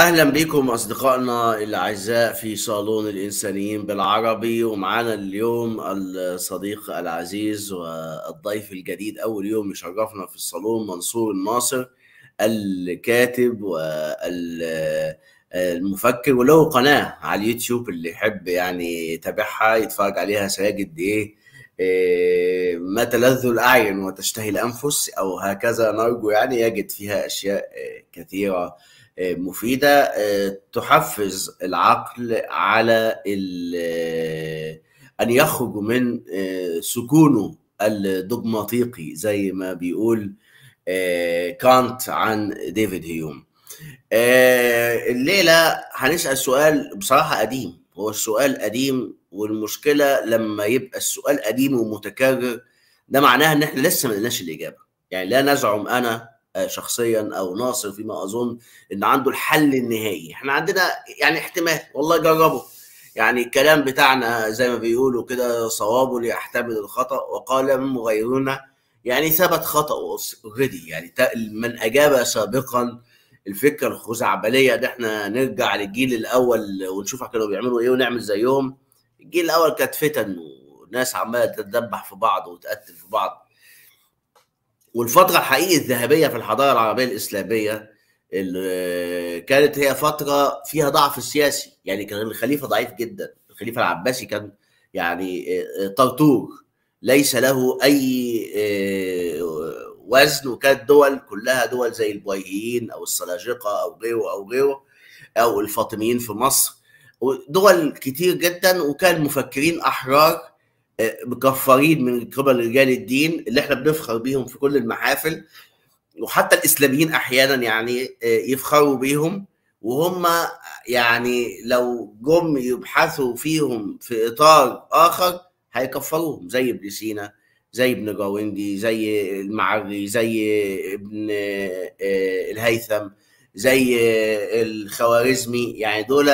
أهلا بكم أصدقائنا الأعزاء في صالون الإنسانيين بالعربي ومعنا اليوم الصديق العزيز والضيف الجديد أول يوم يشرفنا في الصالون منصور الناصر الكاتب والمفكر وله قناة على اليوتيوب اللي يحب يعني يتابعها يتفرج عليها سيجد إيه إيه، ما تلذ الأعين وتشتهي الأنفس أو هكذا نرجو يعني يجد فيها أشياء إيه، إيه، مفيدة تحفز العقل على أن يخرج من سكونه الدogmaطيقي زي ما بيقول كانت عن ديفيد هيوم. الليلة هنسأل سؤال بصراحة قديم هو السؤال قديم والمشكلة لما يبقى السؤال قديم ومتكرر ده معناها إن إحنا لسه ما لقيناش الإجابة. يعني لا نزعم أنا شخصيا أو ناصر فيما أظن إن عنده الحل النهائي. إحنا عندنا يعني احتمال والله جربوا يعني الكلام بتاعنا زي ما بيقولوا كده صوابه ليحتمل الخطأ وقال من غيرنا يعني ثبت خطأ اوريدي يعني من أجاب سابقا الفكرة الخزعبلية إن إحنا نرجع للجيل الأول ونشوف كانوا بيعملوا إيه ونعمل زيهم. الجيل الأول كانت فتن وناس عمالة تتدبح في بعض وتقتل في بعض. والفترة الحقيقية الذهبية في الحضارة العربية الإسلامية اللي كانت هي فترة فيها ضعف سياسي. يعني كان الخليفة ضعيف جدا. الخليفة العباسي كان يعني طرطور ليس له أي وزن. وكانت دول كلها دول زي البويهيين أو السلاجقة أو غيره أو غيره أو الفاطميين في مصر. ودول كتير جدا. وكان مفكرين أحرار. مكفرين من قبل رجال الدين اللي إحنا بنفخر بيهم في كل المحافل. وحتى الإسلاميين أحيانا يعني يفخروا بيهم. وهم يعني لو جم يبحثوا فيهم في إطار آخر هيكفروهم زي ابن سينا زي ابن جاوندي زي المعري زي ابن الهيثم زي الخوارزمي. يعني دول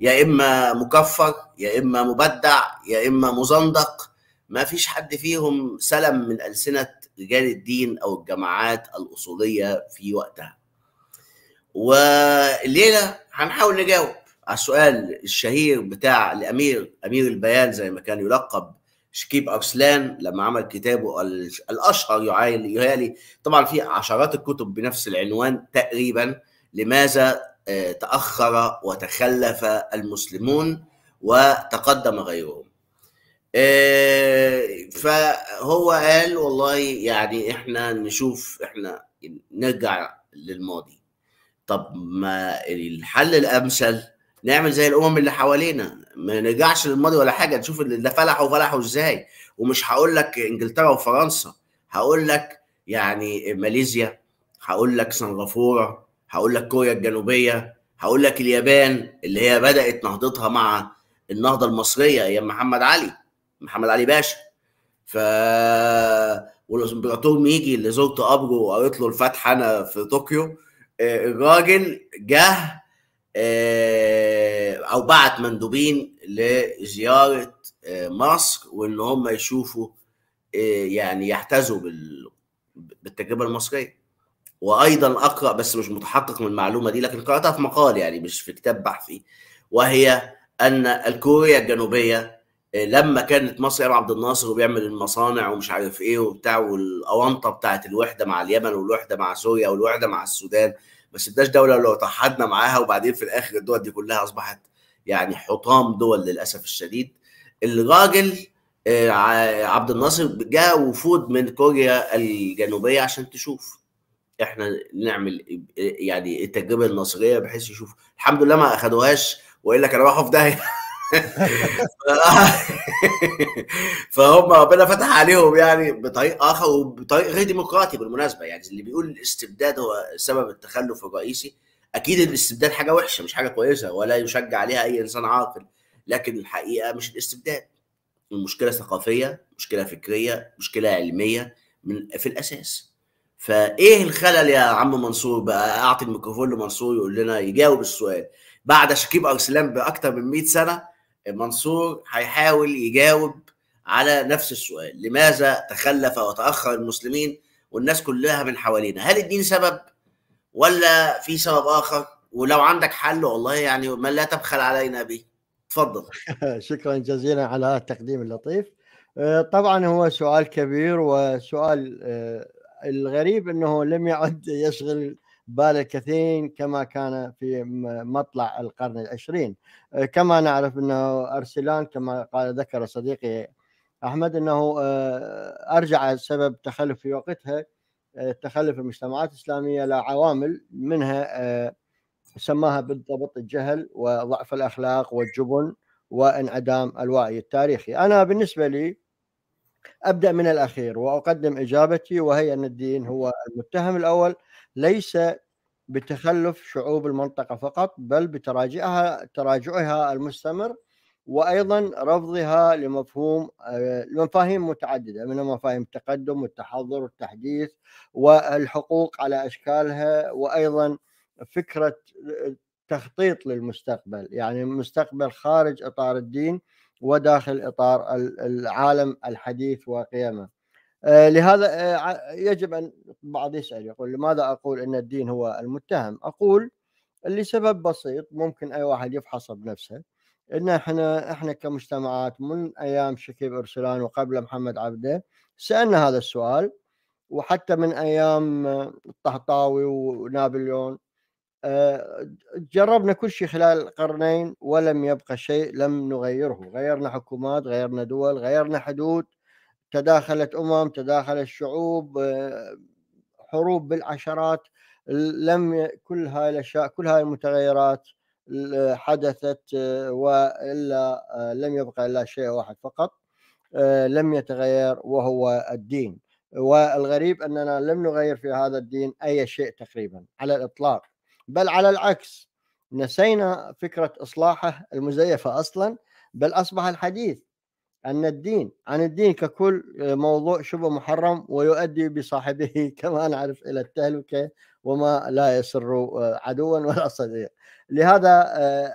يا إما مكفر يا إما مبدع يا إما مزندق. ما فيش حد فيهم سلم من ألسنة رجال الدين أو الجماعات الأصولية في وقتها. والليله هنحاول نجاوب على السؤال الشهير بتاع الامير أمير البيان زي ما كان يلقب شكيب أرسلان لما عمل كتابه الأشهر يهالي. طبعا في عشرات الكتب بنفس العنوان تقريبا. لماذا تأخر وتخلف المسلمون وتقدم غيرهم. فهو قال والله يعني إحنا نشوف إحنا نرجع للماضي. طب ما الحل الأمثل؟ نعمل زي الأمم اللي حوالينا. ما نرجعش للماضي ولا حاجة نشوف اللي ده فلحوا فلحوا إزاي. ومش هقول لك إنجلترا وفرنسا هقول لك يعني ماليزيا هقول لك سنغافورة هقول لك كوريا الجنوبية هقول لك اليابان اللي هي بدأت نهضتها مع النهضة المصرية أيام محمد علي محمد علي باشا. ف والإمبراطور ميجي اللي زرت قبره وقريت له الفاتحه أنا في طوكيو الراجل جه أو بعت مندوبين لزيارة مصر وإن هم يشوفوا يعني يحتذوا بالتجربة المصرية. وأيضا أقرأ بس مش متحقق من المعلومة دي لكن قرأتها في مقال يعني مش في كتاب بحثي. وهي أن الكوريا الجنوبية لما كانت مصر أيام عبد الناصر وبيعمل المصانع ومش عارف إيه وبتاع والاونطه بتاعت الوحدة مع اليمن والوحدة مع سوريا والوحدة مع السودان ما سبناش دولة لو اتحدنا معاها وبعدين في الآخر الدول دي كلها أصبحت يعني حطام دول للأسف الشديد. الراجل عبد الناصر جاء وفود من كوريا الجنوبية عشان تشوف. إحنا نعمل يعني التجربة النصريه بحيث يشوف الحمد لله ما أخدوهاش وإلا كانوا راحوا في داهيه فهم ربنا فتح عليهم يعني بطريق آخر وبطريق غير ديمقراطي بالمناسبة. يعني اللي بيقول الاستبداد هو سبب التخلف الرئيسي. أكيد الاستبداد حاجة وحشة مش حاجة كويسة ولا يشجع عليها أي إنسان عاقل. لكن الحقيقة مش الاستبداد. المشكلة ثقافية مشكلة فكرية مشكلة علمية من في الأساس. فإيه الخلل يا عم منصور؟ بقى أعطي الميكروفون لمنصور يقول لنا يجاوب السؤال. بعد شكيب ارسلان باكثر من 100 سنة منصور هيحاول يجاوب على نفس السؤال. لماذا تخلف وتأخر المسلمين والناس كلها من حوالينا؟ هل الدين سبب ولا في سبب آخر؟ ولو عندك حل والله يعني ما لا تبخل علينا به. تفضل شكرا جزيلا على التقديم اللطيف. آه، طبعا هو سؤال كبير وسؤال آه، الغريب إنه لم يعد يشغل بال الكثيرين كما كان في مطلع القرن العشرين. آه، كما نعرف إنه أرسلان كما قال ذكر صديقي أحمد إنه أرجع سبب تخلف في وقتها تخلف المجتمعات الإسلامية لعوامل منها سماها بالضبط الجهل وضعف الأخلاق والجبن وانعدام الوعي التاريخي. أنا بالنسبة لي أبدأ من الأخير وأقدم إجابتي وهي أن الدين هو المتهم الأول ليس بتخلف شعوب المنطقة فقط بل بتراجعها تراجعها المستمر وأيضا رفضها لمفهوم لمفاهيم متعددة من مفاهيم التقدم والتحضر والتحديث والحقوق على أشكالها وأيضا فكرة تخطيط للمستقبل يعني مستقبل خارج إطار الدين وداخل إطار العالم الحديث وقيمه آه، لهذا آه، يجب أن بعض يسأل يقول لماذا أقول إن الدين هو المتهم؟ أقول لسبب بسيط ممكن أي واحد يفحصه بنفسه إن إحنا إحنا كمجتمعات من أيام شكيب إرسلان وقبل محمد عبده سألنا هذا السؤال وحتى من أيام الطهطاوي ونابليون جربنا كل شيء خلال القرنين ولم يبقى شيء لم نغيره. غيرنا حكومات غيرنا دول غيرنا حدود. تداخلت أمم تداخلت شعوب آه، حروب بالعشرات. لم كل هاي الأشياء كل هاي المتغيرات حدثت آه، وإلا لم يبقى إلا شيء واحد فقط لم يتغير وهو الدين. والغريب أننا لم نغير في هذا الدين أي شيء تقريبا على الإطلاق. بل على العكس نسينا فكرة إصلاحه المزيفة أصلا بل أصبح الحديث أن الدين عن الدين ككل موضوع شبه محرم ويؤدي بصاحبه كما نعرف إلى التهلكة وما لا يسر عدوا ولا صديق لهذا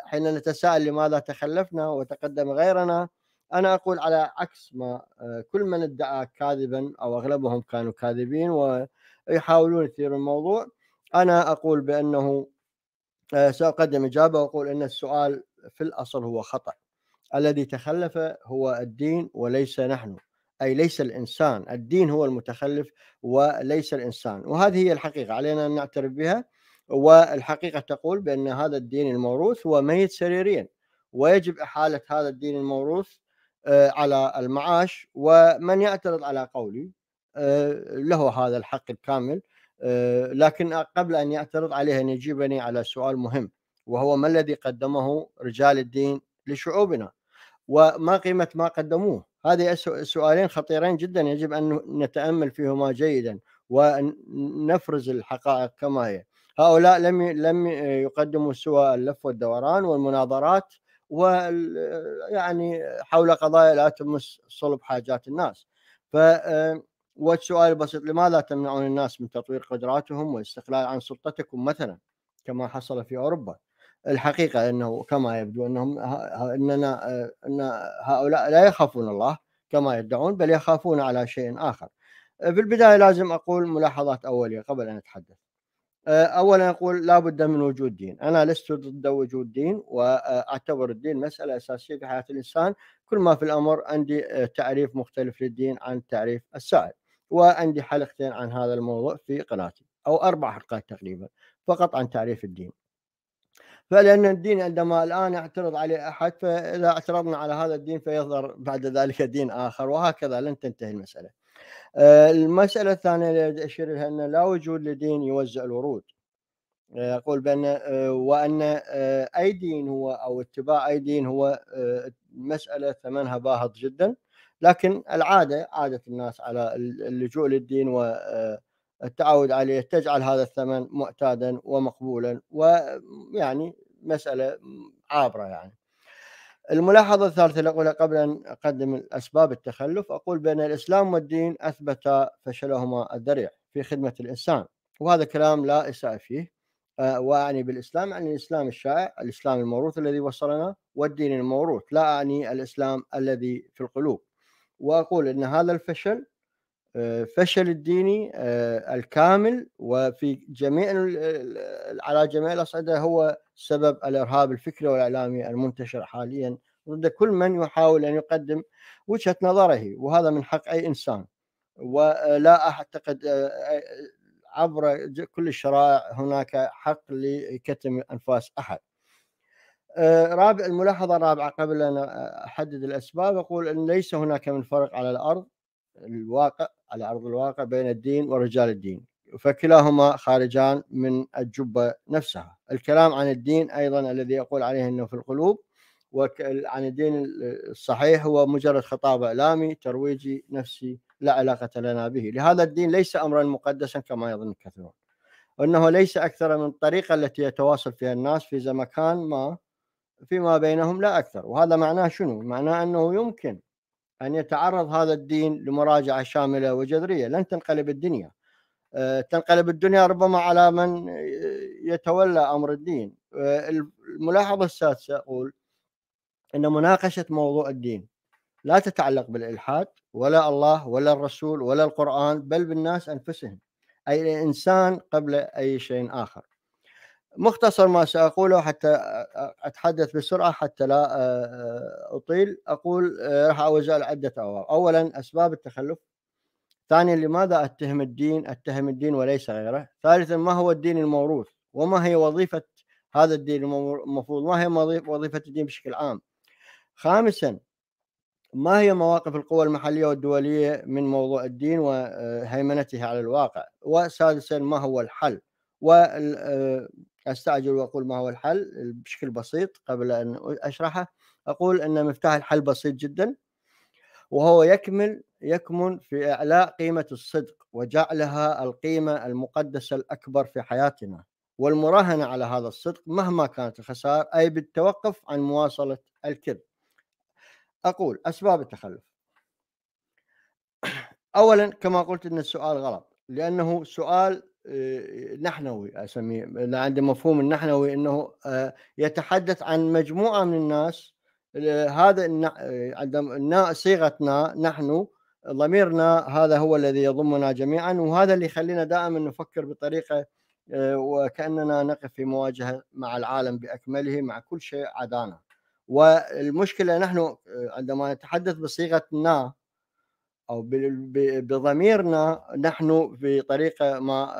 حين نتساءل لماذا تخلفنا وتقدم غيرنا أنا أقول على عكس ما كل من ادعى كاذبا أو أغلبهم كانوا كاذبين ويحاولون يثيروا الموضوع أنا أقول بأنه آه، سأقدم إجابة وأقول أن السؤال في الأصل هو خطأ. الذي تخلف هو الدين وليس نحن. أي ليس الإنسان. الدين هو المتخلف وليس الإنسان. وهذه هي الحقيقة. علينا أن نعترف بها. والحقيقة تقول بأن هذا الدين الموروث هو ميت سريريا. ويجب إحالة هذا الدين الموروث آه، على المعاش. ومن يعترض على قولي آه، له هذا الحق الكامل. لكن قبل أن يعترض عليه أن يجيبني على سؤال مهم وهو ما الذي قدمه رجال الدين لشعوبنا؟ وما قيمة ما قدموه؟ هذه سؤالين خطيرين جدا يجب أن نتأمل فيهما جيدا ونفرز الحقائق كما هي. هؤلاء لم لم يقدموا سوى اللف والدوران والمناظرات ويعني حول قضايا لا تمس صلب حاجات الناس. ف والسؤال البسيط لماذا تمنعون الناس من تطوير قدراتهم والاستقلال عن سلطتكم مثلا كما حصل في أوروبا؟ الحقيقة إنه كما يبدو إنهم إننا إن هؤلاء لا يخافون الله كما يدعون بل يخافون على شيء آخر. في البداية لازم أقول ملاحظات أولية قبل أن أتحدث. اولا أقول لا بد من وجود دين. أنا لست ضد وجود دين وأعتبر الدين مسألة أساسية في حياة الإنسان. كل ما في الأمر عندي تعريف مختلف للدين عن تعريف السائل. وعندي حلقتين عن هذا الموضوع في قناتي أو أربع حلقات تقريبا فقط عن تعريف الدين. فلأن الدين عندما الآن يعترض عليه أحد فإذا اعترضنا على هذا الدين فيظهر بعد ذلك دين آخر وهكذا لن تنتهي المسألة. آه، المسألة الثانية اللي أشير لها أن لا وجود لدين يوزع الورود. يقول بأن آه، وأن آه، أي دين هو أو اتباع أي دين هو مسألة ثمنها باهظ جدا. لكن العادة عادة الناس على اللجوء للدين والتعود عليه تجعل هذا الثمن معتادا ومقبولا ويعني مسألة عابرة يعني. الملاحظة الثالثة اللي أقولها قبل أن أقدم أسباب التخلف أقول بأن الإسلام والدين أثبتا فشلهما الذريع في خدمة الإنسان وهذا كلام لا إساءة فيه آه، وأعني بالإسلام يعني الإسلام الشائع الإسلام الموروث الذي وصلنا والدين الموروث لا أعني الإسلام الذي في القلوب وأقول إن هذا الفشل فشل الديني الكامل وفي جميع على جميع الأصعدة هو سبب الإرهاب الفكري والإعلامي المنتشر حاليا ضد كل من يحاول أن يقدم وجهة نظره وهذا من حق أي إنسان ولا أعتقد عبر كل الشرائع هناك حق لكتم أنفاس أحد. رابع الملاحظة الرابعة قبل أن أحدد الأسباب أقول إن ليس هناك من فرق على الأرض الواقع على أرض الواقع بين الدين ورجال الدين. فكلاهما خارجان من الجبة نفسها. الكلام عن الدين أيضا الذي يقول عليه إنه في القلوب وعن الدين الصحيح هو مجرد خطاب إعلامي ترويجي نفسي لا علاقة لنا به. لهذا الدين ليس امرا مقدسا كما يظن الكثيرون. وإنه ليس أكثر من الطريقة التي يتواصل فيها الناس في مكان ما فيما بينهم لا أكثر. وهذا معناه شنو؟ معناه أنه يمكن أن يتعرض هذا الدين لمراجعة شاملة وجذرية. لن تنقلب الدنيا. تنقلب الدنيا ربما على من يتولى أمر الدين. الملاحظة السادسة أقول أن مناقشة موضوع الدين لا تتعلق بالإلحاد ولا الله ولا الرسول ولا القرآن بل بالناس أنفسهم أي الإنسان قبل أي شيء آخر. مختصر ما سأقوله حتى أتحدث بسرعة حتى لا أطيل. أقول راح أوزع عدة أوراق. أولا أسباب التخلف. ثانيا لماذا أتهم الدين؟ أتهم الدين وليس غيره. ثالثا ما هو الدين الموروث؟ وما هي وظيفة هذا الدين المفروض ما هي وظيفة الدين بشكل عام؟ خامسا ما هي مواقف القوى المحلية والدولية من موضوع الدين وهيمنته على الواقع؟ وسادسا ما هو الحل؟ أستعجل وأقول ما هو الحل بشكل بسيط قبل أن أشرحه أقول إن مفتاح الحل بسيط جدا وهو يكمل يكمن في إعلاء قيمة الصدق وجعلها القيمة المقدسة الأكبر في حياتنا والمراهنة على هذا الصدق مهما كانت الخسائر أي بالتوقف عن مواصلة الكذب. أقول أسباب التخلف. اولا كما قلت إن السؤال غلط لأنه سؤال نحنوي أسميه عندي مفهوم النحنوي إنه يتحدث عن مجموعة من الناس هذا عندما صيغتنا نحن ضميرنا هذا هو الذي يضمنا جميعا وهذا اللي يخلينا دائما نفكر بطريقة وكأننا نقف في مواجهة مع العالم بأكمله مع كل شيء عدانا. والمشكلة نحن عندما نتحدث بصيغتنا أو بضميرنا نحن بطريقه ما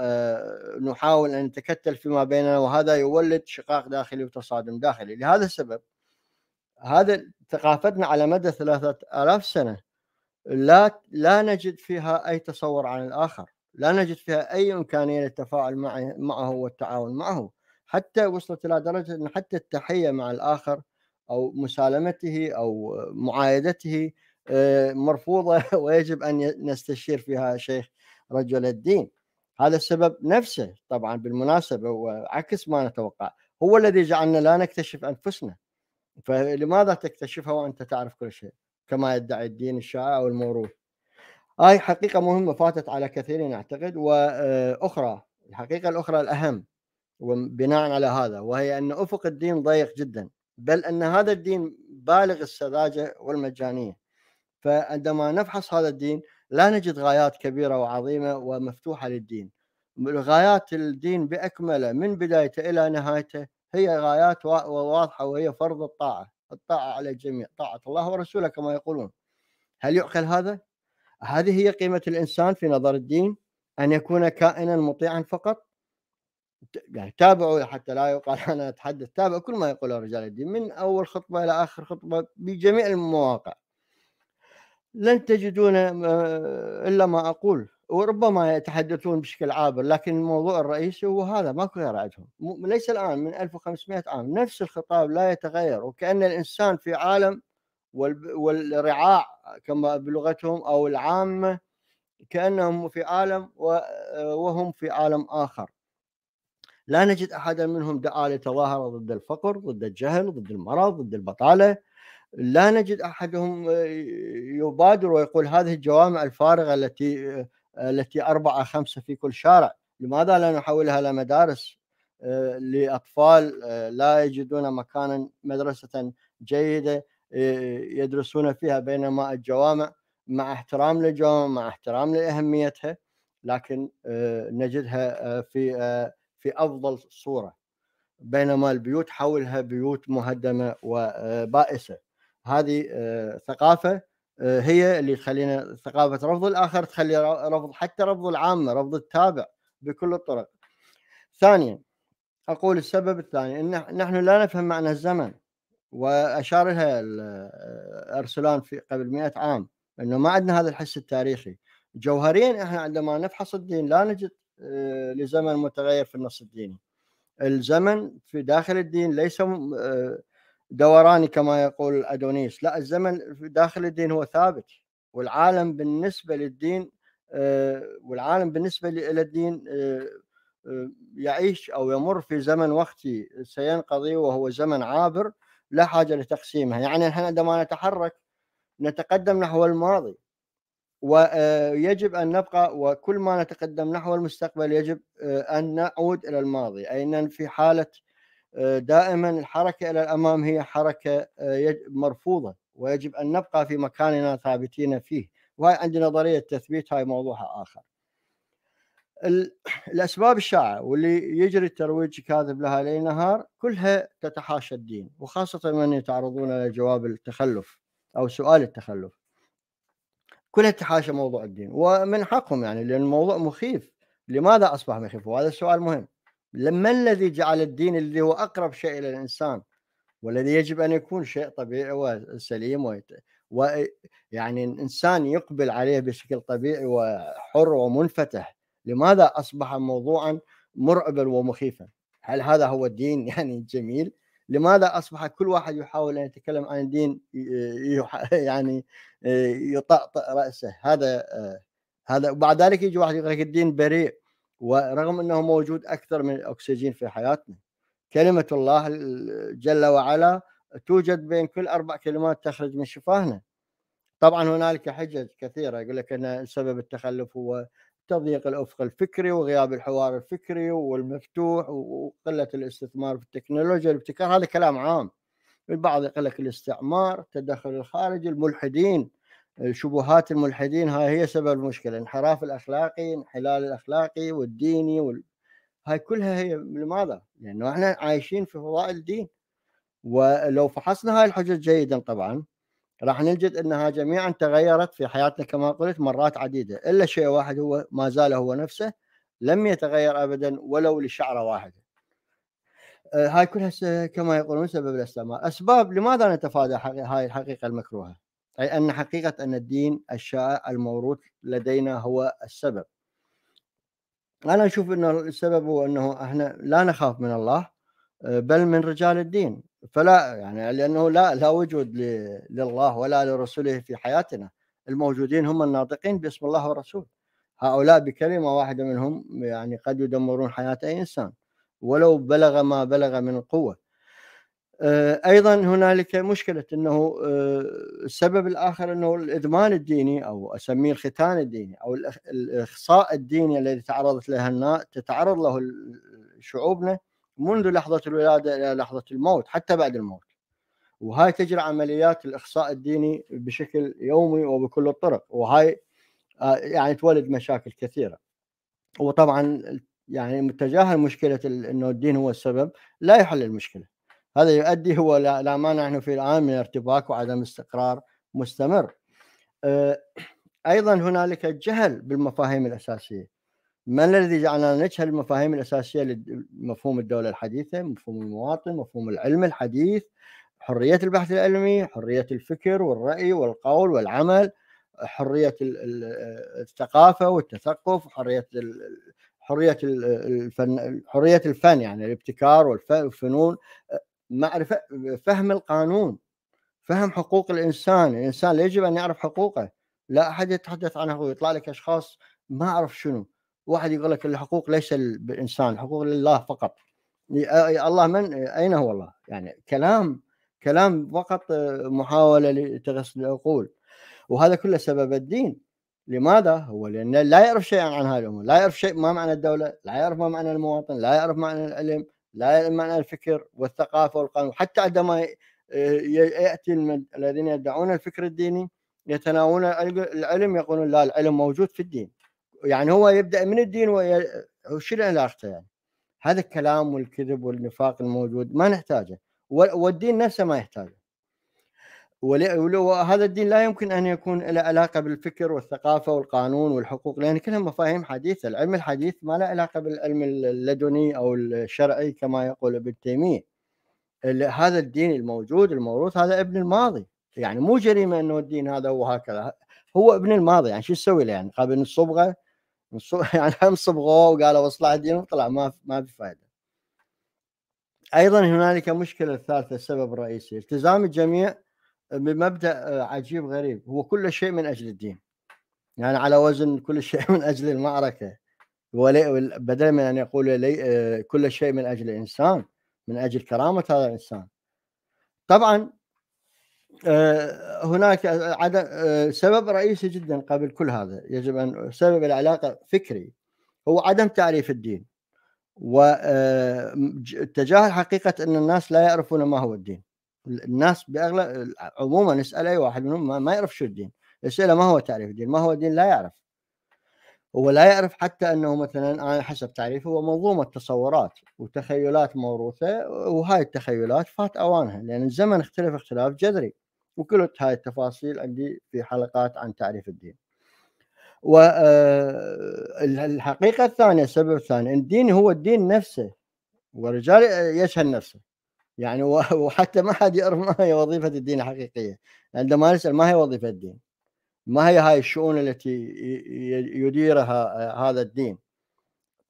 نحاول أن نتكتل فيما بيننا وهذا يولد شقاق داخلي وتصادم داخلي. لهذا السبب هذا ثقافتنا على مدى ثلاثة آلاف سنة لا لا نجد فيها أي تصور عن الآخر. لا نجد فيها أي إمكانية للتفاعل معه والتعاون معه. حتى وصلت إلى درجة أن حتى التحية مع الآخر أو مسالمته أو معايدته مرفوضة ويجب أن نستشير فيها شيخ رجل الدين. هذا السبب نفسه طبعا بالمناسبة وعكس ما نتوقع. هو الذي جعلنا لا نكتشف أنفسنا. فلماذا تكتشفها وأنت تعرف كل شيء؟ كما يدعي الدين الشائع أو الموروث. هاي حقيقة مهمة فاتت على كثيرين أعتقد. وأخرى الحقيقة الأخرى الأهم وبناء على هذا وهي أن أفق الدين ضيق جدا. بل أن هذا الدين بالغ السذاجة والمجانية. فعندما نفحص هذا الدين لا نجد غايات كبيرة وعظيمة ومفتوحة للدين. غايات الدين بأكمله من بدايته إلى نهايته هي غايات واضحة وهي فرض الطاعة الطاعة على الجميع طاعة الله ورسوله كما يقولون. هل يعقل هذا؟ هذه هي قيمة الإنسان في نظر الدين أن يكون كائنا مطيعا فقط؟ يعني تابعوا حتى لا يقال أنا أتحدث تابعوا كل ما يقوله رجال الدين من أول خطبة إلى آخر خطبة بجميع المواقع. لن تجدون إلا ما أقول وربما يتحدثون بشكل عابر لكن الموضوع الرئيسي هو هذا ماكو غير عندهم. ليس الآن من 1500 عام نفس الخطاب لا يتغير وكأن الإنسان في عالم والرعاع كما بلغتهم أو العامة كأنهم في عالم وهم في عالم آخر. لا نجد أحدا منهم دعا لتظاهر ضد الفقر ضد الجهل ضد المرض ضد البطالة. لا نجد أحدهم يبادر ويقول هذه الجوامع الفارغة التي التي أربعة خمسة في كل شارع، لماذا لا نحولها إلى مدارس؟ لأطفال لا يجدون مكانا مدرسة جيدة يدرسون فيها بينما الجوامع مع احترام للجوامع مع احترام لأهميتها لكن نجدها في في أفضل صورة. بينما البيوت حولها بيوت مهدمة وبائسة. هذه ثقافة هي اللي تخلينا ثقافة رفض الآخر تخلي رفض حتى رفض العامه رفض التابع بكل الطرق. ثانيا أقول السبب الثاني إن نحن لا نفهم معنى الزمن وأشار لها أرسلان في قبل 100 عام إنه ما عندنا هذا الحس التاريخي. جوهريا إحنا عندما نفحص الدين لا نجد لزمن متغير في النص الديني. الزمن في داخل الدين ليس دوراني كما يقول أدونيس. لا الزمن داخل الدين هو ثابت والعالم بالنسبة للدين والعالم بالنسبة إلى الدين يعيش أو يمر في زمن وقتي سينقضي وهو زمن عابر لا حاجة لتقسيمها. يعني نحن عندما نتحرك نتقدم نحو الماضي ويجب أن نبقى وكل ما نتقدم نحو المستقبل يجب أن نعود إلى الماضي. أي ان في حالة دائما الحركة إلى الأمام هي حركة مرفوضة ويجب أن نبقى في مكاننا ثابتين فيه. وهي عندي نظرية تثبيت هاي موضوع آخر. الأسباب الشائعة واللي يجري الترويج كاذب لها ليل نهار كلها تتحاشى الدين وخاصة من يتعرضون لجواب التخلف أو سؤال التخلف. كلها تحاشى موضوع الدين ومن حقهم يعني لأن الموضوع مخيف. لماذا أصبح مخيف؟ وهذا السؤال مهم. لما الذي جعل الدين الذي هو أقرب شيء إلى الإنسان والذي يجب أن يكون شيء طبيعي وسليم ويت... ويعني الانسان يقبل عليه بشكل طبيعي وحر ومنفتح لماذا أصبح موضوعا مرعبا ومخيفا؟ هل هذا هو الدين؟ يعني جميل. لماذا أصبح كل واحد يحاول أن يتكلم عن الدين يعني يطأطئ رأسه؟ هذا هذا وبعد ذلك يجي واحد يقول لك الدين بريء. ورغم إنه موجود أكثر من الأكسجين في حياتنا. كلمة الله جل وعلا توجد بين كل أربع كلمات تخرج من شفاهنا. طبعا هنالك حجج كثيرة يقول لك إن سبب التخلف هو تضييق الأفق الفكري وغياب الحوار الفكري والمفتوح وقلة الاستثمار في التكنولوجيا الابتكار هذا كلام عام. البعض يقول لك الاستعمار التدخل الخارجي الملحدين. شبهات الملحدين هاي هي سبب المشكلة الانحراف الأخلاقي الانحلال الأخلاقي والديني وال... هاي كلها هي لماذا؟ لأنه إحنا عايشين في فضاء الدين ولو فحصنا هاي الحجج جيدا طبعا راح نجد إنها جميعا تغيرت في حياتنا كما قلت مرات عديدة إلا شيء واحد هو ما زال هو نفسه لم يتغير ابدا ولو لشعرة واحدة. هاي كلها كما يقولون سبب الاستعمار، أسباب لماذا نتفادى هاي الحقيقة المكروهة؟ أي أن حقيقة أن الدين الشائع الموروث لدينا هو السبب. أنا أشوف إنه السبب هو إنه إحنا لا نخاف من الله بل من رجال الدين. فلا يعني لأنه لا لا وجود لله ولا لرسوله في حياتنا. الموجودين هم الناطقين باسم الله والرسول هؤلاء بكلمة واحدة منهم يعني قد يدمرون حياة أي إنسان. ولو بلغ ما بلغ من القوه أيضا هنالك مشكلة إنه السبب الآخر إنه الإدمان الديني أو أسميه الختان الديني أو الإخصاء الديني الذي تعرضت له تتعرض له شعوبنا منذ لحظة الولادة إلى لحظة الموت حتى بعد الموت. وهاي تجري عمليات الإخصاء الديني بشكل يومي وبكل الطرق. وهاي يعني تولد مشاكل كثيرة. وطبعا يعني متجاهل مشكلة أنه الدين هو السبب لا يحل المشكلة. هذا يؤدي هو لا مانع نحن في الآن من ارتباك وعدم استقرار مستمر. أيضا هنالك الجهل بالمفاهيم الأساسية. ما الذي جعلنا نجهل المفاهيم الأساسية لمفهوم الدولة الحديثة مفهوم المواطن مفهوم العلم الحديث حرية البحث العلمي حرية الفكر والرأي والقول والعمل حرية الثقافة والتثقف حرية حرية الفن حرية الفن يعني الابتكار والفنون. معرفة فهم القانون فهم حقوق الإنسان الإنسان يجب أن يعرف حقوقه لا أحد يتحدث عنه ويطلع لك أشخاص ما أعرف شنو. واحد يقول لك الحقوق ليس بالإنسان الحقوق لله فقط. الله من أين هو الله؟ يعني كلام كلام فقط محاولة لتغسل العقول. وهذا كله سبب الدين. لماذا؟ هو لأن لا يعرف شيئا عن هذه الأمور. لا يعرف شيء ما معنى الدولة لا يعرف ما معنى المواطن لا يعرف معنى العلم. لا معنى الفكر والثقافة والقانون. حتى عندما يأتي الذين يدعون الفكر الديني يتناولون العلم يقولون لا العلم موجود في الدين. يعني هو يبدأ من الدين وشنو علاقته يعني. هذا الكلام والكذب والنفاق الموجود ما نحتاجه. والدين نفسه ما يحتاجه. وهذا الدين لا يمكن أن يكون له علاقة بالفكر والثقافة والقانون والحقوق لأن كلها مفاهيم حديثة، العلم الحديث ما له علاقة بالعلم اللدني أو الشرعي كما يقول ابن تيمية. هذا الدين الموجود الموروث هذا ابن الماضي، يعني مو جريمة إنه الدين هذا هو هكذا، هو ابن الماضي. يعني شو تسوي له؟ يعني قبل نصبغه يعني هم صبغوه وقالوا اصلح الدين وطلع. ما ما في فائده. أيضا هنالك مشكلة ثالثة السبب الرئيسي التزام الجميع بمبدا عجيب غريب. هو كل شيء من أجل الدين. يعني على وزن كل شيء من أجل المعركة. بدل من أن يقول لي كل شيء من أجل الإنسان من أجل كرامة هذا الإنسان. طبعا هناك عدم سبب رئيسي جدا قبل كل هذا. يجب أن سبب العلاقة فكري. هو عدم تعريف الدين. وتجاهل حقيقة أن الناس لا يعرفون ما هو الدين. الناس بأغلب عموما اسال أي واحد منهم ما يعرف شو الدين. اساله ما هو تعريف الدين ما هو الدين لا يعرف. هو لا يعرف حتى أنه مثلا أنا حسب تعريفه هو منظومة تصورات وتخيلات موروثة وهاي التخيلات فات أوانها لأن الزمن اختلف اختلاف جذري وكل هاي التفاصيل عندي في حلقات عن تعريف الدين. والحقيقة الثانية السبب الثاني الدين هو الدين نفسه والرجال يشهد نفسه. يعني وحتى ما حد يعرف ما هي وظيفة الدين الحقيقية. عندما نسأل ما هي وظيفة الدين؟ ما هي هاي الشؤون التي يديرها هذا الدين؟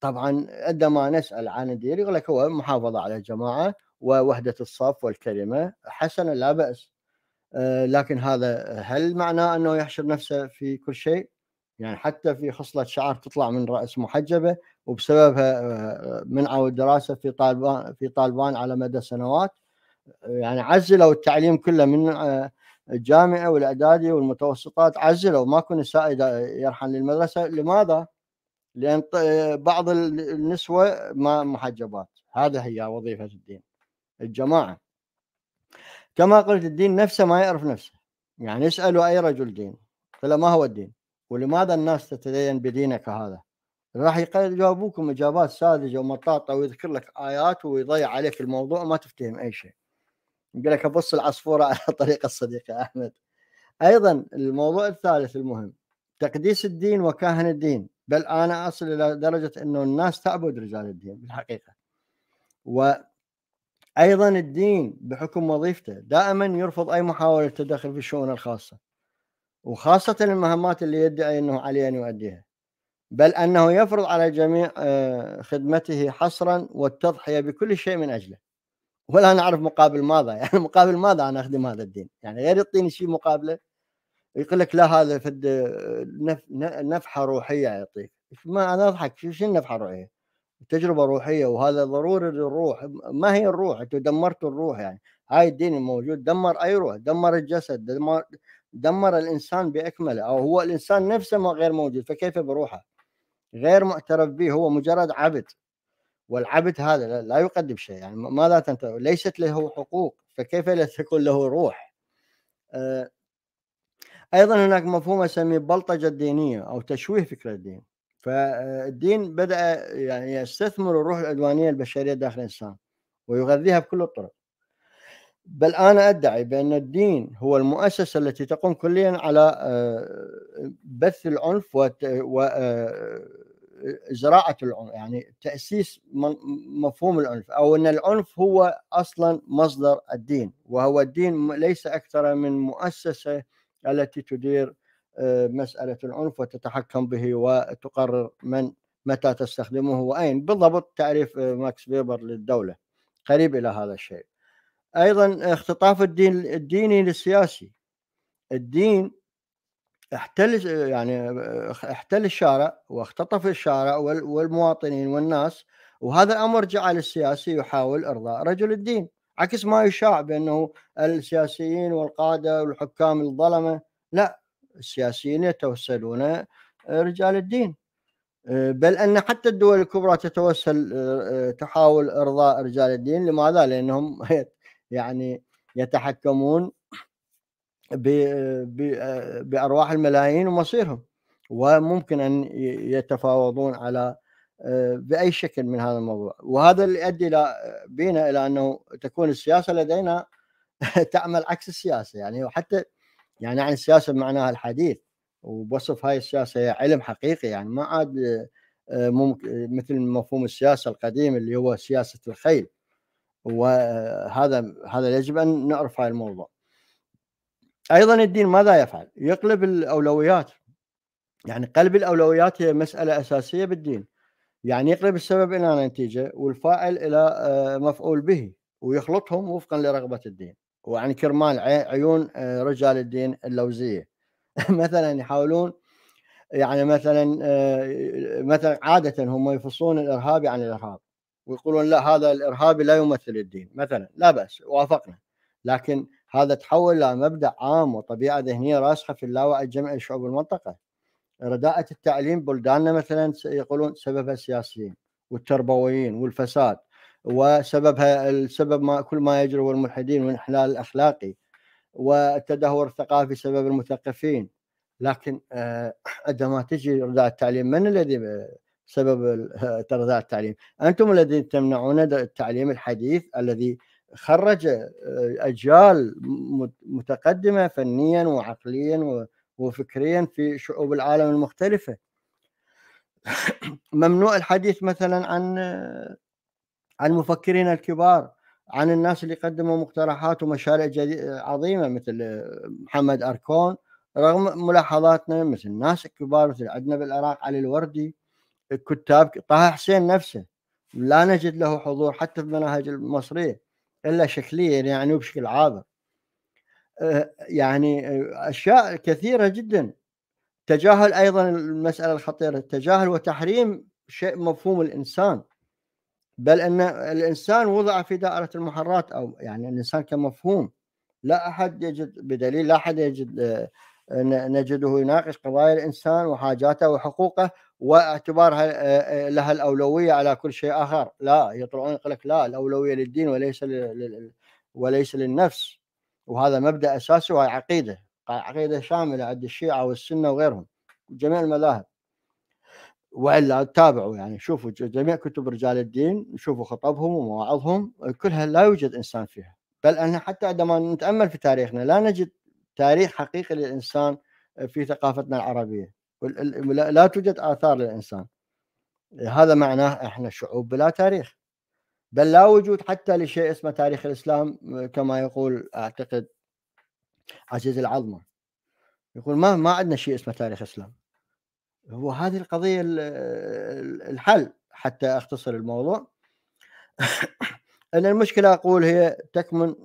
طبعا عندما نسأل عن الدين يقول لك هو محافظة على الجماعة ووحدة الصف والكلمة حسنا لا بأس. لكن هذا هل معناه أنه يحشر نفسه في كل شيء؟ يعني حتى في خصله شعر تطلع من رأس محجبة وبسببها منعوا الدراسه في طالبان في طالبان على مدى سنوات. يعني عزلوا التعليم كله من الجامعة والأعدادي والمتوسطات عزلوا. ماكو نساء يرحل للمدرسة. لماذا؟ لأن بعض النسوة ما محجبات. هذا هي وظيفة الدين الجماعة. كما قلت الدين نفسه ما يعرف نفسه. يعني اسألوا أي رجل دين قل ما هو الدين؟ ولماذا الناس تتدين بدينك هذا؟ راح يجاوبوكم إجابات ساذجة ومطاطه ويذكر لك آيات ويضيع عليك الموضوع ما تفتهم أي شيء. يقول لك أبص العصفورة على طريق الصديق أحمد. أيضا الموضوع الثالث المهم تقديس الدين وكاهن الدين. بل أنا أصل إلى درجة إنه الناس تعبد رجال الدين بالحقيقة. وأيضا الدين بحكم وظيفته دائما يرفض أي محاولة تدخل في الشؤون الخاصة. وخاصة المهمات اللي يدعي إنه عليه أن يؤديها. بل أنه يفرض على الجميع خدمته حصرا والتضحية بكل شيء من أجله. ولا نعرف مقابل ماذا. يعني مقابل ماذا أنا أخدم هذا الدين؟ يعني غير يعطيني شيء مقابله يقول لك لا هذا فد نفحة روحية يعطيك. ما أنا أضحك. شو النفحة الروحية؟ تجربة روحية. وهذا ضروري للروح. ما هي الروح؟ أنتم دمرتوا الروح يعني. هاي الدين الموجود. دمر أي روح؟ دمر الجسد. دمر دمر الإنسان بأكمله أو هو الإنسان نفسه غير موجود فكيف بروحه؟ غير معترف به هو مجرد عبد. والعبد هذا لا يقدم شيء يعني ماذا تنتظر ليست له حقوق فكيف لا تكون له روح؟ أيضا هناك مفهوم اسميه بلطجة الدينية أو تشويه فكره الدين. فالدين بدأ يعني يستثمر الروح العدوانية البشرية داخل الإنسان ويغذيها بكل الطرق. بل أنا أدعي بأن الدين هو المؤسسة التي تقوم كليا على بث العنف وزراعه العنف يعني تأسيس مفهوم العنف أو أن العنف هو أصلا مصدر الدين وهو الدين ليس أكثر من مؤسسة التي تدير مسألة العنف وتتحكم به وتقرر من متى تستخدمه وأين بالضبط تعريف ماكس فيبر للدولة قريب إلى هذا الشيء. أيضا اختطاف الدين الديني للسياسي. الدين احتل يعني احتل الشارع واختطف الشارع والمواطنين والناس وهذا الامر جعل السياسي يحاول إرضاء رجل الدين عكس ما يشاع بأنه السياسيين والقادة والحكام الظلمة. لا السياسيين يتوسلون رجال الدين. بل أن حتى الدول الكبرى تتوسل تحاول إرضاء رجال الدين. لماذا؟ لأنهم يعني يتحكمون بأرواح الملايين ومصيرهم وممكن أن يتفاوضون على بأي شكل من هذا الموضوع. وهذا اللي يؤدي إلى بنا إلى أنه تكون السياسة لدينا تعمل عكس السياسة. يعني وحتى يعني عن السياسة بمعناها الحديث. وبوصف هاي السياسة هي علم حقيقي يعني ما عاد ممكن مثل مفهوم السياسة القديم اللي هو سياسة الخيل. وهذا هذا يجب أن نعرف هذا الموضوع. أيضا الدين ماذا يفعل؟ يقلب الأولويات. يعني قلب الأولويات هي مسألة أساسية بالدين. يعني يقلب السبب إلى نتيجة والفاعل إلى مفعول به ويخلطهم وفقا لرغبة الدين. ويعني كرمال عيون رجال الدين اللوزية. مثلا يحاولون يعني مثلا مثلا عادة هم يفصلون الارهابي عن الإرهاب. ويقولون لا هذا الإرهابي لا يمثل الدين مثلا لا بأس وافقنا. لكن هذا تحول إلى مبدأ عام وطبيعة ذهنية راسخة في اللاوعي جميع شعوب المنطقة. رداءة التعليم بلداننا مثلا يقولون سببها السياسيين والتربويين والفساد وسببها السبب ما كل ما يجري هو الملحدين والانحلال الأخلاقي والتدهور الثقافي سبب المثقفين. لكن عندما تجي رداء التعليم من الذي سبب رداء التعليم؟ أنتم الذين تمنعون التعليم الحديث الذي خرج أجيال متقدمة فنيا وعقليا وفكريا في شعوب العالم المختلفة ممنوع الحديث مثلا عن عن المفكرين الكبار عن الناس اللي قدموا مقترحات ومشاريع عظيمة مثل محمد أركون رغم ملاحظاتنا مثل الناس الكبار مثل عندنا بالعراق علي الوردي الكتاب طه حسين نفسه لا نجد له حضور حتى في المناهج المصرية إلا شكليا يعني وبشكل عابر. يعني أشياء كثيرة جدا. تجاهل أيضا المسألة الخطيرة تجاهل وتحريم شيء مفهوم الإنسان. بل أن الإنسان وضع في دائرة المحرات أو يعني الإنسان كمفهوم. لا أحد يجد بدليل لا أحد يجد نجده يناقش قضايا الإنسان وحاجاته وحقوقه واعتبارها لها الأولوية على كل شيء آخر. لا يطلعون يقول لك لا الأولوية للدين وليس وليس للنفس. وهذا مبدأ أساسي وهي عقيدة عقيدة شاملة عند الشيعة والسنة وغيرهم جميع المذاهب. وإلا تابعوا يعني شوفوا جميع كتب رجال الدين شوفوا خطبهم ومواعظهم كلها لا يوجد إنسان فيها. بل أن حتى عندما نتأمل في تاريخنا لا نجد تاريخ حقيقي للإنسان في ثقافتنا العربية. لا توجد آثار للإنسان. هذا معناه إحنا شعوب بلا تاريخ. بل لا وجود حتى لشيء اسمه تاريخ الإسلام كما يقول أعتقد عزيز العظمة. يقول ما ما عندنا شيء اسمه تاريخ الاسلام هو هذه القضية الحل حتى أختصر الموضوع. أن المشكلة أقول هي تكمن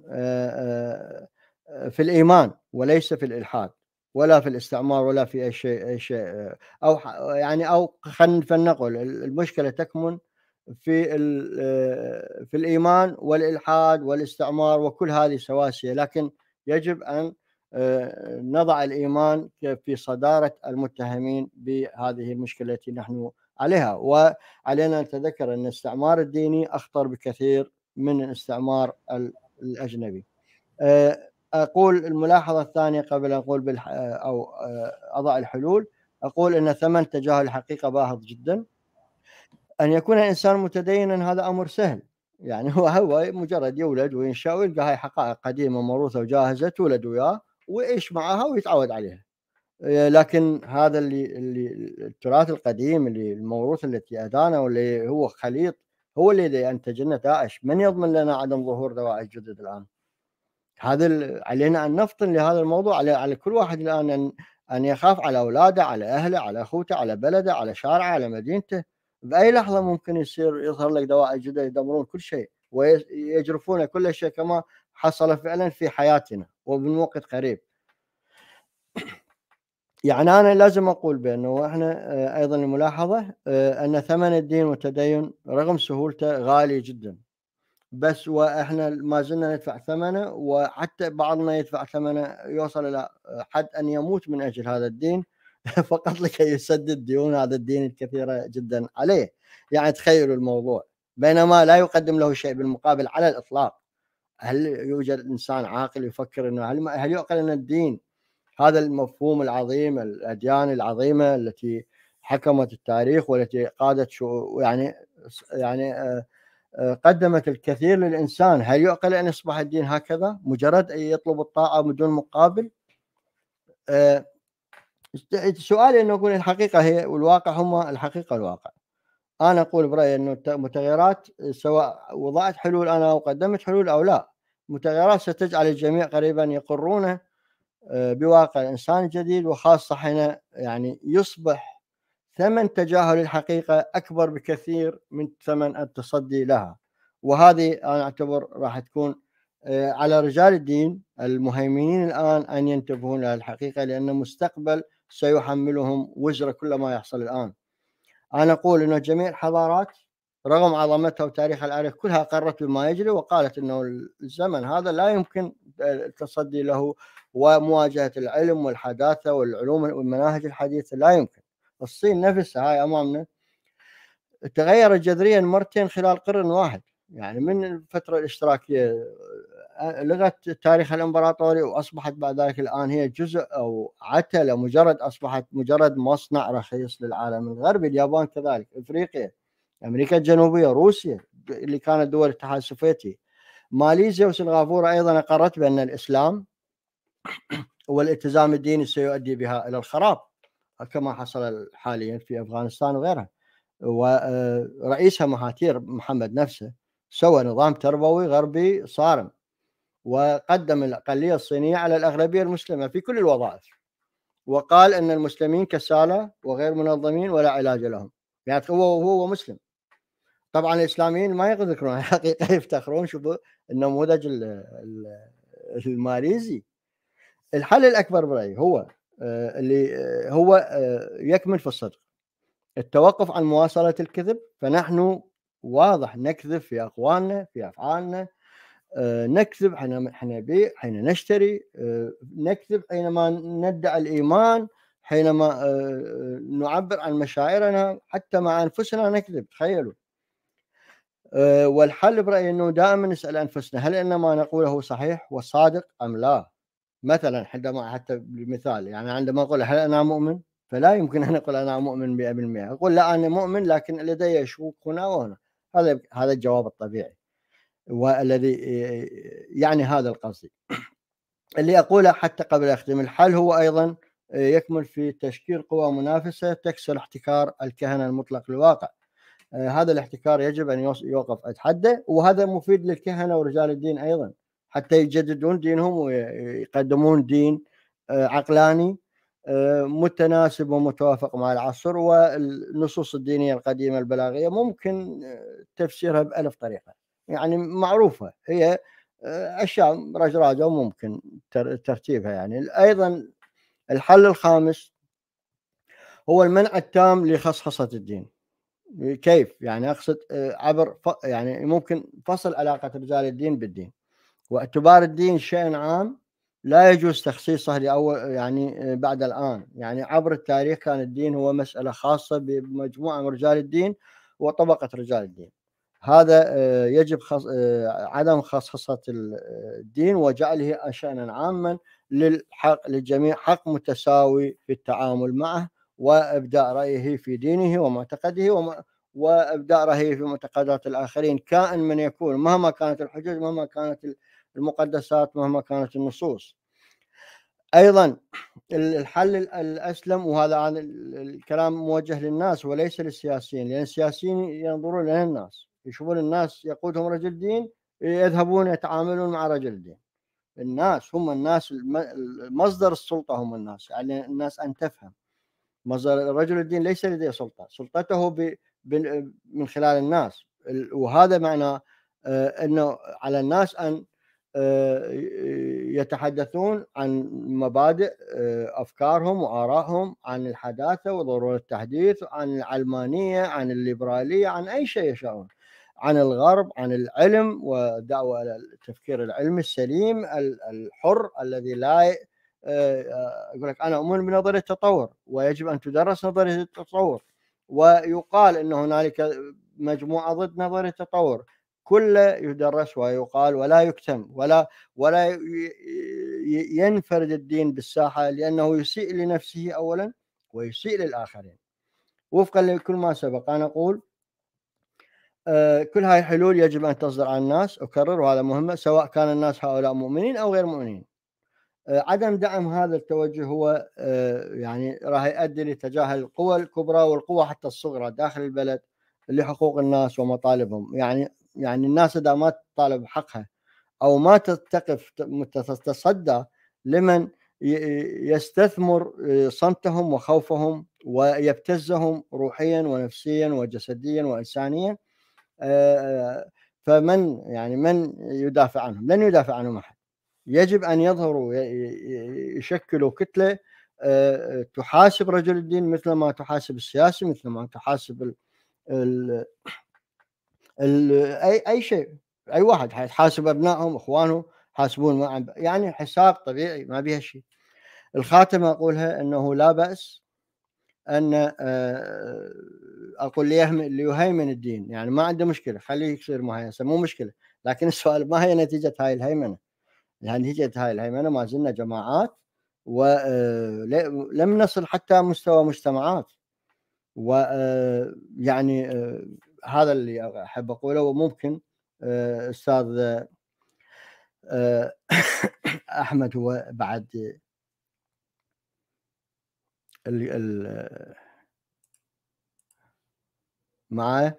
في الإيمان وليس في الإلحاد. ولا في الاستعمار ولا في أي شيء أي شيء أو يعني أو خلينا فلنقل المشكلة تكمن في في الإيمان والإلحاد والاستعمار وكل هذه سواسيه لكن يجب أن نضع الإيمان في صدارة المتهمين بهذه المشكلة التي نحن عليها وعلينا نتذكر أن الاستعمار الديني أخطر بكثير من الاستعمار الأجنبي. أقول الملاحظة الثانية قبل أن أقول بالح... أو أضع الحلول. أقول إن ثمن تجاهل الحقيقة باهظ جدا. أن يكون الإنسان متدينا هذا أمر سهل. يعني هو هو مجرد يولد وينشأ ويلقى هاي حقائق قديمة موروثه وجاهزة تولد وياه ويعيش معها ويتعود عليها. لكن هذا اللي اللي التراث القديم اللي الموروث التي أدانا واللي هو خليط هو اللي انتج لنا داعش من يضمن لنا عدم ظهور دواعش جدد الآن؟ هذا علينا أن نفطن لهذا الموضوع على على كل واحد الآن ان أن يخاف على أولاده على أهله على أخوته على بلده على شارعه على مدينته. بأي لحظة ممكن يصير يظهر لك دواعي جدد يدمرون كل شيء ويجرفون كل شيء كما حصل فعلا في حياتنا ومن وقت قريب. يعني أنا لازم أقول بأنه إحنا أيضا الملاحظة أن ثمن الدين والتدين رغم سهولته غالي جدا. بس وإحنا ما زلنا ندفع ثمنه وحتى بعضنا يدفع ثمنه يوصل إلى حد أن يموت من أجل هذا الدين فقط لكي يسدد ديون هذا الدين الكثيره جدا عليه. يعني تخيلوا الموضوع. بينما لا يقدم له شيء بالمقابل على الإطلاق. هل يوجد إنسان عاقل يفكر إنه هل هل يعقل أن الدين هذا المفهوم العظيم الأديان العظيمة التي حكمت التاريخ والتي قادت شو يعني يعني آه، قدمت الكثير للإنسان. هل يعقل أن يصبح الدين هكذا؟ مجرد أن يطلب الطاعة بدون مقابل؟ آه، سؤالي إنه أقول الحقيقة هي والواقع هما الحقيقة والواقع أنا أقول برأيي إنه المتغيرات سواء وضعت حلول أنا أو قدمت حلول أو لا متغيرات ستجعل الجميع قريبا يقرون بواقع الانسان الجديد وخاصة حين يعني يصبح ثمن تجاهل الحقيقة أكبر بكثير من ثمن التصدي لها وهذه أنا أعتبر راح تكون آه، على رجال الدين المهيمنين الآن أن ينتبهون لها الحقيقة لأن المستقبل سيحملهم وزر كل ما يحصل الآن. أنا أقول إنه جميع الحضارات رغم عظمتها وتاريخها العريق كلها قرت بما يجري وقالت إنه الزمن هذا لا يمكن التصدي له ومواجهة العلم والحداثة والعلوم والمناهج الحديثة لا يمكن. الصين نفسها هاي أمامنا تغيرت جذريا مرتين خلال قرن واحد. يعني من الفترة الاشتراكية لغت التاريخ الامبراطوري وأصبحت بعد ذلك الآن هي جزء أو عتلة مجرد أصبحت مجرد مصنع رخيص للعالم. الغربي اليابان كذلك إفريقيا أمريكا الجنوبية روسيا اللي كانت دول الاتحاد السوفيتي ماليزيا وسنغافورة أيضا أقرت بأن الإسلام والالتزام الديني سيؤدي بها إلى الخراب. كما حصل حاليا في أفغانستان وغيرها. ورئيسها مهاتير محمد نفسه سوى نظام تربوي غربي صارم وقدم الأقلية الصينية على الأغلبية المسلمة في كل الوظائف. وقال أن المسلمين كسالى وغير منظمين ولا علاج لهم. يعني هو هو مسلم. طبعا الإسلاميين ما يذكرون الحقيقة يفتخرون شوفوا النموذج الماليزي. الحل الأكبر برأيي هو آه، اللي آه، هو آه، يكمن في الصدق. التوقف عن مواصلة الكذب فنحن واضح نكذب في أقوالنا في أفعالنا. آه، نكذب حين نبيع حين نشتري. آه، نكذب حينما ندعي الإيمان حينما آه، نعبر عن مشاعرنا حتى مع أنفسنا نكذب. تخيلوا. والحل برأيي أنه دائما نسأل أنفسنا هل إن ما نقوله صحيح وصادق أم لا؟ مثلا عندما حتى بمثال يعني عندما أقول هل أنا مؤمن؟ فلا يمكن أن أقول أنا مؤمن 100% أقول لا أنا مؤمن لكن لدي شكوك هنا وهنا. هذا هذا الجواب الطبيعي. والذي يعني هذا القصد اللي أقوله حتى قبل أختم الحل هو أيضا يكمن في تشكيل قوى منافسة تكسر احتكار الكهنة المطلق للواقع. هذا الاحتكار يجب أن يوقف أتحدى وهذا مفيد للكهنة ورجال الدين أيضا. حتى يجددون دينهم ويقدمون دين عقلاني متناسب ومتوافق مع العصر والنصوص الدينية القديمة البلاغية ممكن تفسيرها بألف طريقة. يعني معروفة هي آه، أشياء رجراجة وممكن ترتيبها يعني. أيضا الحل الخامس هو المنع التام لخصخصة الدين. كيف؟ يعني أقصد آه، عبر يعني ممكن فصل علاقة رجال الدين بالدين. واعتبار الدين شيء عام لا يجوز تخصيصه لأول يعني آه، بعد الآن. يعني عبر التاريخ كان الدين هو مسألة خاصة بمجموعة من رجال الدين وطبقة رجال الدين. هذا آه، يجب خص... آه، عدم خصصة الدين وجعله شأنا عاما للحق للجميع حق متساوي في التعامل معه وإبداء رأيه في دينه ومعتقده وم... وإبداء رأيه في معتقدات الآخرين. كائن من يكون مهما كانت الحجج مهما كانت المقدسات مهما كانت النصوص. أيضا الحل الأسلم وهذا الكلام موجه للناس وليس للسياسيين لأن السياسيين ينظرون إلى الناس يشوفون الناس يقودهم رجل دين يذهبون يتعاملون مع رجل الدين. الناس هم الناس مصدر السلطة هم الناس يعني الناس أن تفهم. مصدر رجل الدين ليس لديه سلطة سلطته من خلال الناس. وهذا معنى آه، أنه على الناس آه، يتحدثون عن مبادئ آه، أفكارهم وآرائهم عن الحداثة وضرورة التحديث عن العلمانية عن الليبرالية عن أي شيء يشاءون. عن الغرب عن العلم ودعوة إلى التفكير العلمي السليم الحر الذي لا آه، أقول لك أنا أؤمن بنظرية التطور ويجب أن تدرس نظرية التطور. ويقال أن هنالك مجموعة ضد نظرية التطور. كله يدرس ويقال ولا يكتم ولا ولا ينفرد الدين بالساحة لأنه يسيء لنفسه اولا ويسيء للآخرين. وفقا لكل ما سبق أنا أقول آه، كل هاي الحلول يجب أن تصدر عن الناس أكرر وهذا مهمه سواء كان الناس هؤلاء مؤمنين أو غير مؤمنين. آه، عدم دعم هذا التوجه هو آه، يعني راح يؤدي لتجاهل القوى الكبرى والقوى حتى الصغرى داخل البلد لحقوق الناس ومطالبهم. يعني يعني الناس إذا ما تطالب حقها أو ما تقف تتصدى لمن يستثمر صمتهم وخوفهم ويبتزهم روحيا ونفسيا وجسديا وانسانيا فمن يعني من يدافع عنهم؟ لن يدافع عنهم أحد. يجب أن يظهروا يشكلوا كتلة تحاسب رجل الدين مثل ما تحاسب السياسي مثل ما تحاسب أي أي شيء أي واحد حيحاسب أبنائهم إخوانهم حاسبون ما يعني حساب طبيعي ما بيها شيء. الخاتمة أقولها إنه لا بأس أن أقول ليهيمن الدين. يعني ما عنده مشكلة خليه يصير مهيمن مو مشكلة. لكن السؤال ما هي نتيجة هاي الهيمنة؟ يعني نتيجة هاي الهيمنة ما زلنا جماعات ولم نصل حتى مستوى مجتمعات. ويعني هذا اللي أحب أقوله وممكن أستاذ أحمد هو بعد ال معايا؟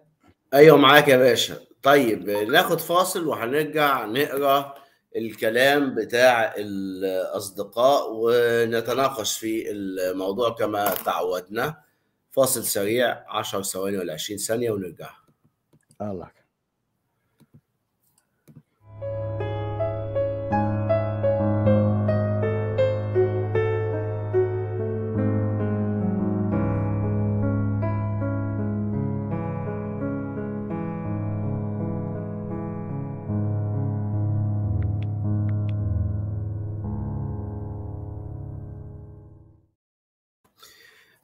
أيوه معاك يا باشا. طيب ناخد فاصل وهنرجع نقرأ الكلام بتاع الأصدقاء ونتناقش في الموضوع كما تعودنا. فاصل سريع 10 ثواني ولا 20 ثانية ونرجع الله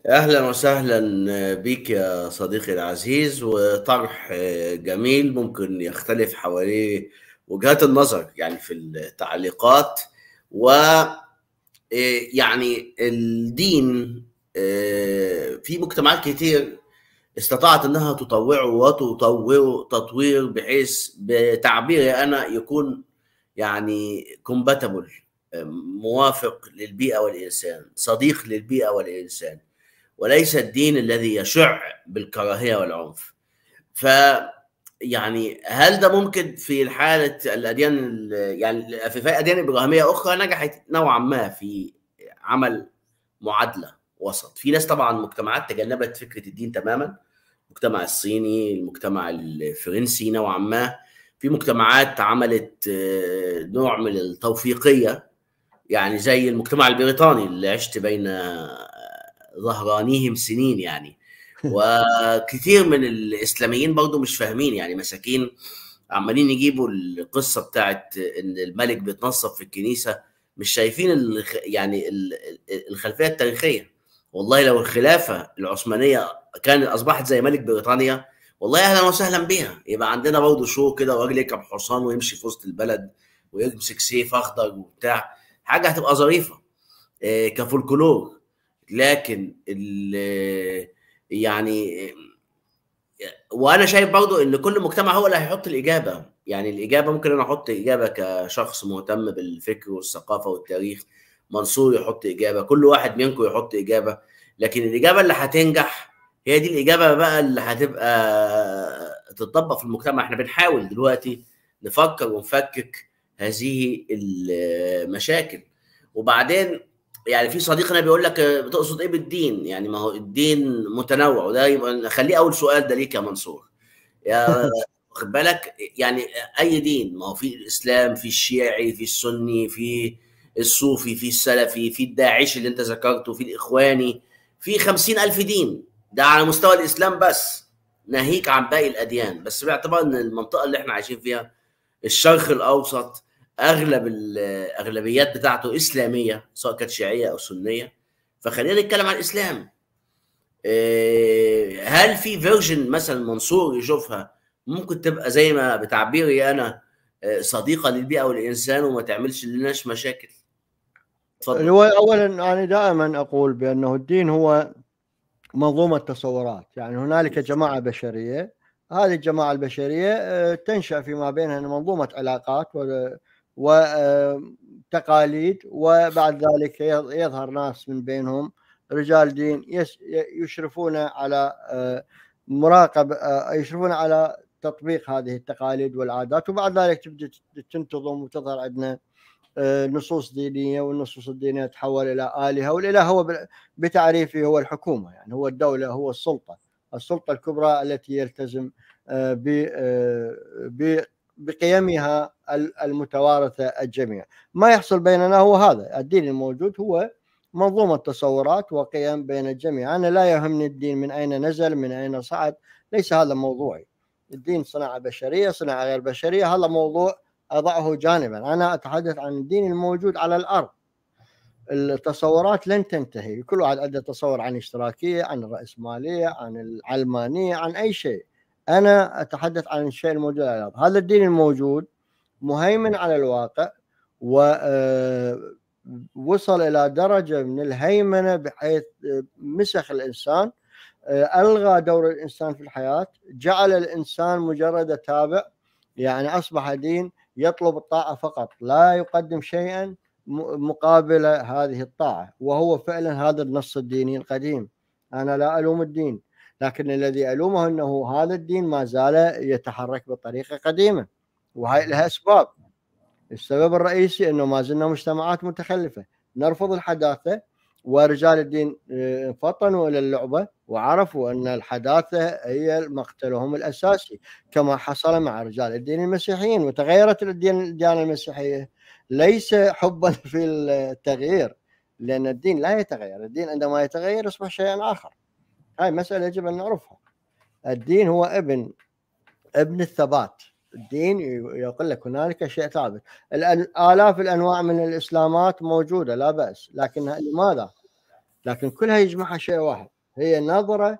أهلا وسهلا بك يا صديقي العزيز وطرح جميل ممكن يختلف حواليه وجهات النظر يعني في التعليقات. و يعني الدين في مجتمعات كتير استطاعت إنها تطوعه وتطوره تطوير بحيث بتعبيري أنا يكون يعني كومباتبل موافق للبيئة والإنسان صديق للبيئة والإنسان. وليس الدين الذي يشع بالكراهية والعنف. ف يعني هل ده ممكن في حالة الأديان يعني في اديان ابراهيميه أخرى نجحت؟ نوعا ما في عمل معادلة وسط. في ناس طبعا مجتمعات تجنبت فكرة الدين تماما. المجتمع الصيني المجتمع الفرنسي نوعا ما. في مجتمعات عملت نوع من التوفيقية. يعني زي المجتمع البريطاني اللي عشت بين ظهرانيهم سنين يعني. وكثير من الإسلاميين برضو مش فاهمين يعني مساكين عمالين يجيبوا القصة بتاعت إن الملك بيتنصب في الكنيسة مش شايفين. يعني الخلفية التاريخية. والله لو الخلافة العثمانية كانت أصبحت زي ملك بريطانيا والله أهلا وسهلا بيها. يبقى عندنا برضه شو كده وراجل يركب حصان ويمشي في وسط البلد ويمسك سيف أخضر وبتاع حاجة هتبقى ظريفة. إيه كفولكلور. لكن يعني وأنا شايف برضو ان كل مجتمع هو اللي هيحط الإجابة. يعني الإجابة ممكن أنا أحط إجابة كشخص مهتم بالفكر والثقافة والتاريخ منصور يحط إجابة كل واحد منكم يحط إجابة. لكن الإجابة اللي هتنجح هي دي الإجابة بقى اللي هتبقى تطبق في المجتمع. إحنا بنحاول دلوقتي نفكر ونفكك هذه المشاكل. وبعدين يعني في صديقنا بيقول لك بتقصد إيه بالدين؟ يعني ما هو الدين متنوع وده يبقى نخليه أول سؤال ده ليك يا منصور. يا واخد بالك يعني أي دين ما هو في الإسلام في الشيعي في السني في الصوفي في السلفي في الداعشي اللي أنت ذكرته في الإخواني في خمسين ألف دين ده على مستوى الإسلام بس ناهيك عن باقي الأديان بس باعتبار إن المنطقة اللي إحنا عايشين فيها الشرق الأوسط أغلب الاغلبيات بتاعته إسلامية سواء كانت شيعية أو سنية. فخلينا نتكلم عن الإسلام. هل في فيرجن مثلا منصور يشوفها ممكن تبقى زي ما بتعبيري أنا صديقة للبيئة والإنسان وما تعملش لناش مشاكل؟ تفضل هو اولا أنا دائما أقول بأنه الدين هو منظومة تصورات. يعني هنالك جماعة بشرية. هذه الجماعة البشرية تنشأ فيما بينها منظومة علاقات وتقاليد وبعد ذلك يظهر ناس من بينهم. رجال دين يشرفون على مراقبه يشرفون على تطبيق هذه التقاليد والعادات. وبعد ذلك تبدأ تنتظم وتظهر عندنا نصوص دينية والنصوص الدينية تتحول إلى آلهة. والإله هو بتعريفه هو الحكومة يعني هو الدولة هو السلطة. السلطة الكبرى التي يلتزم بقيمها المتوارثة الجميع. ما يحصل بيننا هو هذا. الدين الموجود هو منظومة تصورات وقيم بين الجميع. أنا لا يهمني الدين من أين نزل من أين صعد. ليس هذا موضوعي. الدين صناعه بشرية صناعه غير بشرية. هذا موضوع أضعه جانبا. أنا أتحدث عن الدين الموجود على الأرض. التصورات لن تنتهي. كل واحد عنده تصور عن الاشتراكيه عن الرأسمالية عن العلمانية عن أي شيء. أنا أتحدث عن الشيء الموجود على الأرض. هذا الدين الموجود مهيمن على الواقع و وصل إلى درجة من الهيمنة بحيث مسخ الإنسان ألغى دور الإنسان في الحياة جعل الإنسان مجرد تابع يعني أصبح دين يطلب الطاعة فقط لا يقدم شيئا مقابل هذه الطاعة وهو فعلا هذا النص الديني القديم. أنا لا ألوم الدين. لكن الذي ألومه أنه هذا الدين ما زال يتحرك بطريقة قديمة وهي لها أسباب. السبب الرئيسي أنه ما زلنا مجتمعات متخلفة. نرفض الحداثة ورجال الدين فطنوا إلى اللعبة وعرفوا أن الحداثة هي مقتلهم الأساسي كما حصل مع رجال الدين المسيحيين وتغيرت الدين الديانة المسيحية. ليس حبا في التغيير لأن الدين لا يتغير. الدين عندما يتغير يصبح شيئا آخر. هاي مسألة يجب أن نعرفها. الدين هو ابن ابن الثبات. الدين يقول لك هنالك شيء ثابت. آلاف الأنواع من الإسلامات موجودة لا بأس. لكن لماذا؟ لكن كلها يجمعها شيء واحد. هي نظرة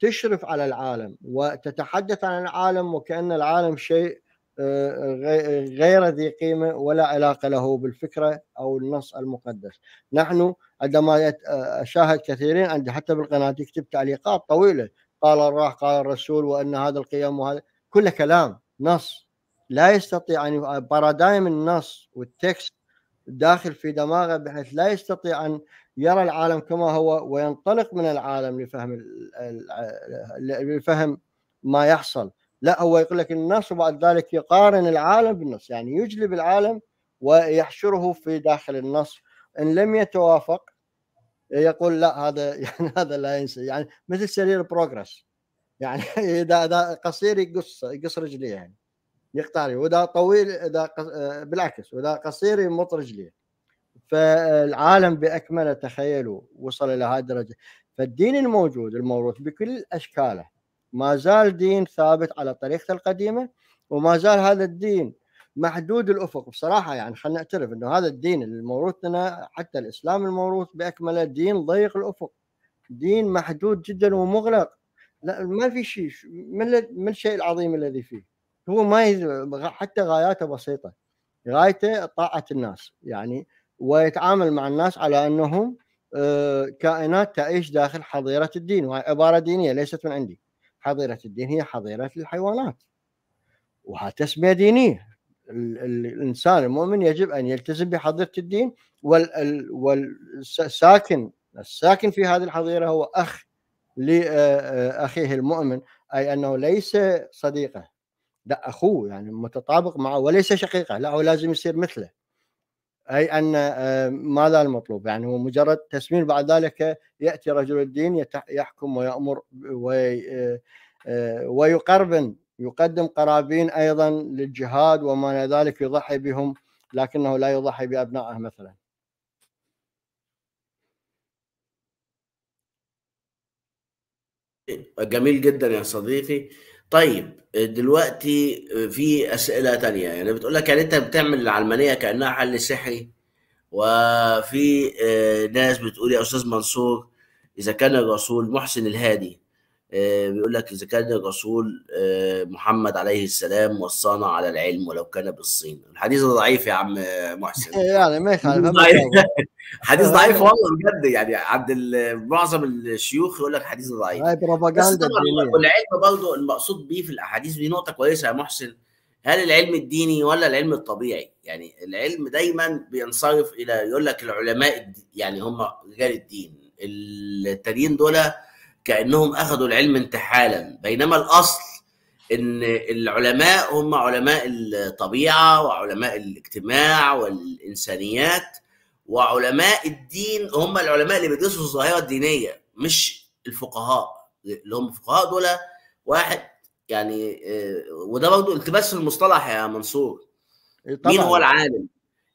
تشرف على العالم وتتحدث عن العالم وكأن العالم شيء غير ذي قيمة ولا علاقة له بالفكرة أو النص المقدس. نحن عندما أشاهد كثيرين عندي حتى بالقناة يكتب تعليقات طويلة. قال الله قال الرسول وأن هذا القيم وهذا كله كلام نص. لا يستطيع أن بارادايم النص والتكست داخل في دماغه بحيث لا يستطيع أن يرى العالم كما هو وينطلق من العالم لفهم لفهم ما يحصل. لا هو يقول لك النص وبعد ذلك يقارن العالم بالنص يعني يجلب العالم ويحشره في داخل النص. إن لم يتوافق يقول لا هذا يعني هذا لا ينسى يعني مثل سرير بروجرس يعني إذا إذا قصير يقص يقص رجليه يعني يقطع وإذا طويل إذا بالعكس وإذا قصير يمط رجليه. فالعالم بأكمله تخيلوا وصل إلى هذه الدرجة. فالدين الموجود الموروث بكل أشكاله ما زال دين ثابت على طريقته القديمة وما زال هذا الدين محدود الأفق. بصراحة يعني خلينا نعترف إنه هذا الدين الموروث لنا حتى الإسلام الموروث بأكمله دين ضيق الأفق. دين محدود جدا ومغلق. لا ما في شيء ما الشيء العظيم الذي فيه؟ هو ما حتى غاياته بسيطة. غايته طاعة الناس. يعني ويتعامل مع الناس على أنهم كائنات تعيش داخل حظيرة الدين. وهي عبارة دينية ليست من عندي. حظيرة الدين هي حظيرة الحيوانات. وها تسميه دينيه الإنسان المؤمن يجب أن يلتزم بحظيرة الدين. والساكن الساكن في هذه الحظيرة هو أخ لاخيه المؤمن. أي أنه ليس صديقه. لا أخوه يعني متطابق معه وليس شقيقه. لا هو لازم يصير مثله. أي أن ماذا المطلوب. يعني هو مجرد تسمين بعد ذلك يأتي رجل الدين يحكم ويأمر ويقربن يقدم قرابين أيضا للجهاد وما ذلك يضحي بهم لكنه لا يضحي بأبنائه مثلا. جميل جدا يا صديقي. طيب دلوقتي في أسئلة تانية. يعني بتقول لك يعني أنت بتعمل العلمانية كأنها حل سحري وفي ناس بتقول يا أستاذ منصور إذا كان الرسول محسن الهادي آه، بيقول لك إذا كان الرسول آه، محمد عليه السلام وصانا على العلم ولو كان بالصين. الحديث ضعيف يا عم محسن. يعني ما يخالف حديث ضعيف ضعيف والله بجد يعني عند معظم الشيوخ يقول لك حديث ضعيف. هاي دينيه والعلم برضه المقصود بيه في الأحاديث دي نقطة كويسة يا محسن. هل العلم الديني ولا العلم الطبيعي؟ يعني العلم دايما بينصرف إلى يقول لك العلماء يعني هم رجال الدين. التانيين دول كأنهم أخذوا العلم انتحالا. بينما الأصل إن العلماء هم علماء الطبيعة وعلماء الاجتماع والإنسانيات وعلماء الدين هم العلماء اللي بيدرسوا الظاهرة الدينية مش الفقهاء. اللي هم الفقهاء دول واحد. يعني آه، وده برضه التباس في المصطلح يا منصور. مين هو طبعا العالم؟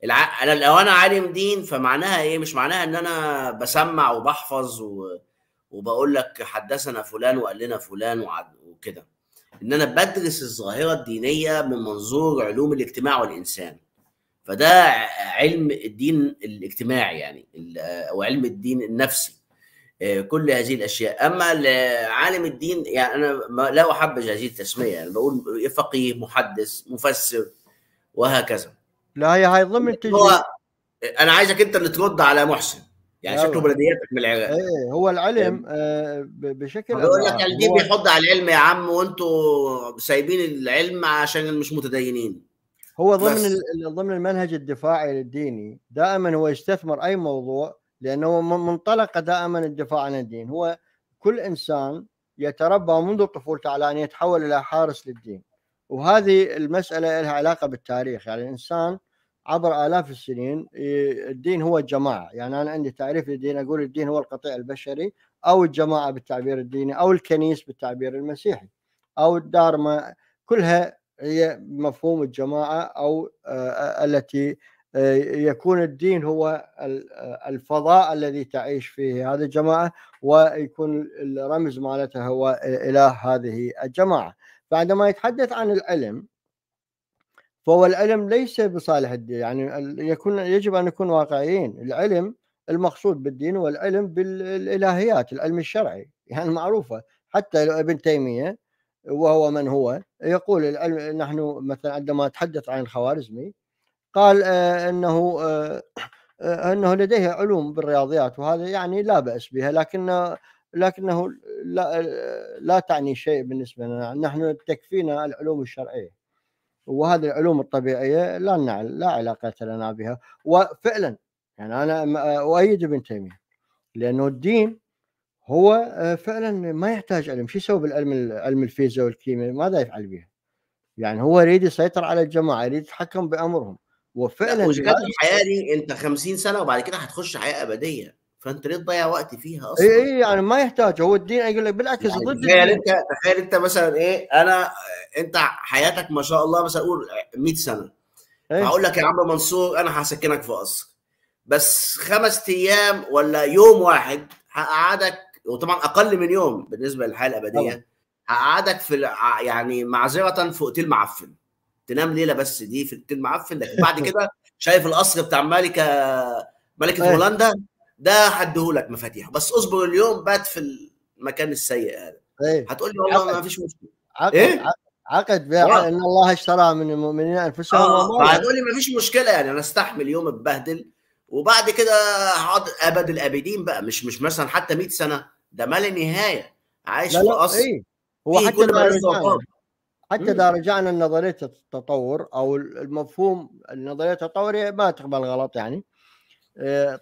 الع... أنا لو أنا عالم دين فمعناها إيه؟ مش معناها إن أنا بسمع وبحفظ و... وبقول لك حدثنا فلان وقال لنا فلان. وكده. إن أنا بدرس الظاهرة الدينية من منظور علوم الاجتماع والإنسان. فده علم الدين الاجتماعي يعني أو علم الدين النفسي آه، كل هذه الأشياء. أما ال- عالم الدين يعني أنا لا أحبذ هذه التسمية يعني بقول فقيه محدث مفسر وهكذا. لا هي هاي ضمن أنا عايزك أنت اللي ترد على محسن. يعني. شكله بلدياتك من العراق. إيه هو العلم آه، ب- بشكل بيقول لك. يعني الدين هو- بيحض على العلم يا عم وانتوا سايبين العلم عشان مش متدينين. هو ضمن ضمن المنهج الدفاعي للديني دائما هو يستثمر أي موضوع لأنه منطلقه دائما الدفاع عن الدين. هو كل إنسان يتربى منذ طفولته على أن يتحول إلى حارس للدين. وهذه المسألة لها علاقة بالتاريخ. يعني الإنسان عبر آلاف السنين الدين هو الجماعة. يعني أنا عندي تعريف للدين أقول الدين هو القطيع البشري أو الجماعة بالتعبير الديني أو الكنيس بالتعبير المسيحي أو الدار ما كلها هي مفهوم الجماعة أو آه، التي آه، يكون الدين هو ال- آه، الفضاء الذي تعيش فيه هذه الجماعة ويكون الرمز مالتها هو إله هذه الجماعة. فعندما يتحدث عن العلم فهو العلم ليس بصالح الدين يعني يكون يجب أن نكون واقعيين. العلم المقصود بالدين هو العلم بالإلهيات العلم الشرعي يعني معروفة. حتى ابن تيمية وهو من هو يقول العلم نحن مثلا عندما تحدث عن الخوارزمي قال آه، إنه آه، آه، إنه لديه علوم بالرياضيات وهذا يعني لا بأس بها لكن لكنه لا لا تعني شيء بالنسبة لنا. نحن تكفينا العلوم الشرعية. وهذه العلوم الطبيعية لا نعل لا علاقة لنا بها. وفعلا يعني أنا أؤيد ابن تيمية لأنه الدين هو آه، فعلا ما يحتاج علم. شو يسوي بالعلم علم الفيزياء والكيمياء؟ ماذا يفعل بها؟ يعني هو يريد يسيطر على الجماعة يريد يتحكم بأمرهم. وفعلا لا- الحياة دي أنت 50 سنة وبعد كده هتخش حياة أبدية. فأنت ليه تضيع وقت فيها أصلا؟ اي يعني ما يحتاج هو الدين يقول لك بالعكس يعني ضد تخيل أنت تخيل أنت مثلا إيه أنا أنت حياتك ما شاء الله مثلا قول 100 سنة إيه. هقول لك يا عم منصور أنا هسكنك في قصر بس خمس أيام ولا يوم واحد هقعدك وطبعا أقل من يوم بالنسبة للحياة. الأبدية هقعدك في يعني معذره في أوتيل معفن تنام ليلة بس دي في أوتيل معفن لكن بعد كده شايف القصر بتاع ملكة ملكة إيه. هولندا ده هديهولك مفاتيحه بس اصبر اليوم بات في المكان السيء هذا. إيه. هتقول لي والله. ما فيش مشكلة. عقد. إيه؟ عقد- بيع. إن الله اشترى من المؤمنين أنفسهم آه. فهتقول لي ما فيش مشكلة يعني. أنا أستحمل يوم أتبهدل. وبعد كده هقعد ابد الأبدين بقى. مش مش مثلا حتى 100 سنة. ده ما لا نهايه عايش لا في قصر اي هو حتى ما حتى. إذا رجعنا لنظريه التطور أو المفهوم النظريه التطوريه ما تقبل غلط يعني.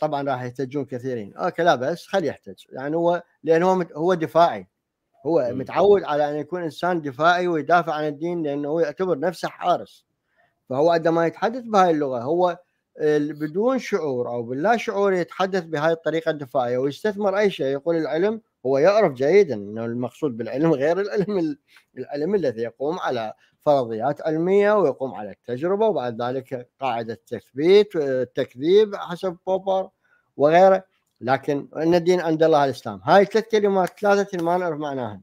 طبعا راح يحتجون كثيرين. أوكي لا بس خليه يحتج. يعني هو لأنه هو هو دفاعي. هو. متعود على أن يكون إنسان دفاعي ويدافع عن الدين لأنه هو يعتبر نفسه حارس. فهو عندما يتحدث بهاي اللغة هو بدون شعور أو باللا شعور يتحدث بهاي الطريقة الدفاعية ويستثمر أي شيء. يقول العلم هو يعرف جيدا انه المقصود بالعلم غير العلم ال- العلم الذي يقوم على فرضيات علمية ويقوم على التجربة وبعد ذلك قاعدة تثبيت آه، تكذيب حسب بوبر وغيره. لكن إن الدين عند الله الإسلام هاي ثلاث كلمات ثلاثة ما نعرف معناها.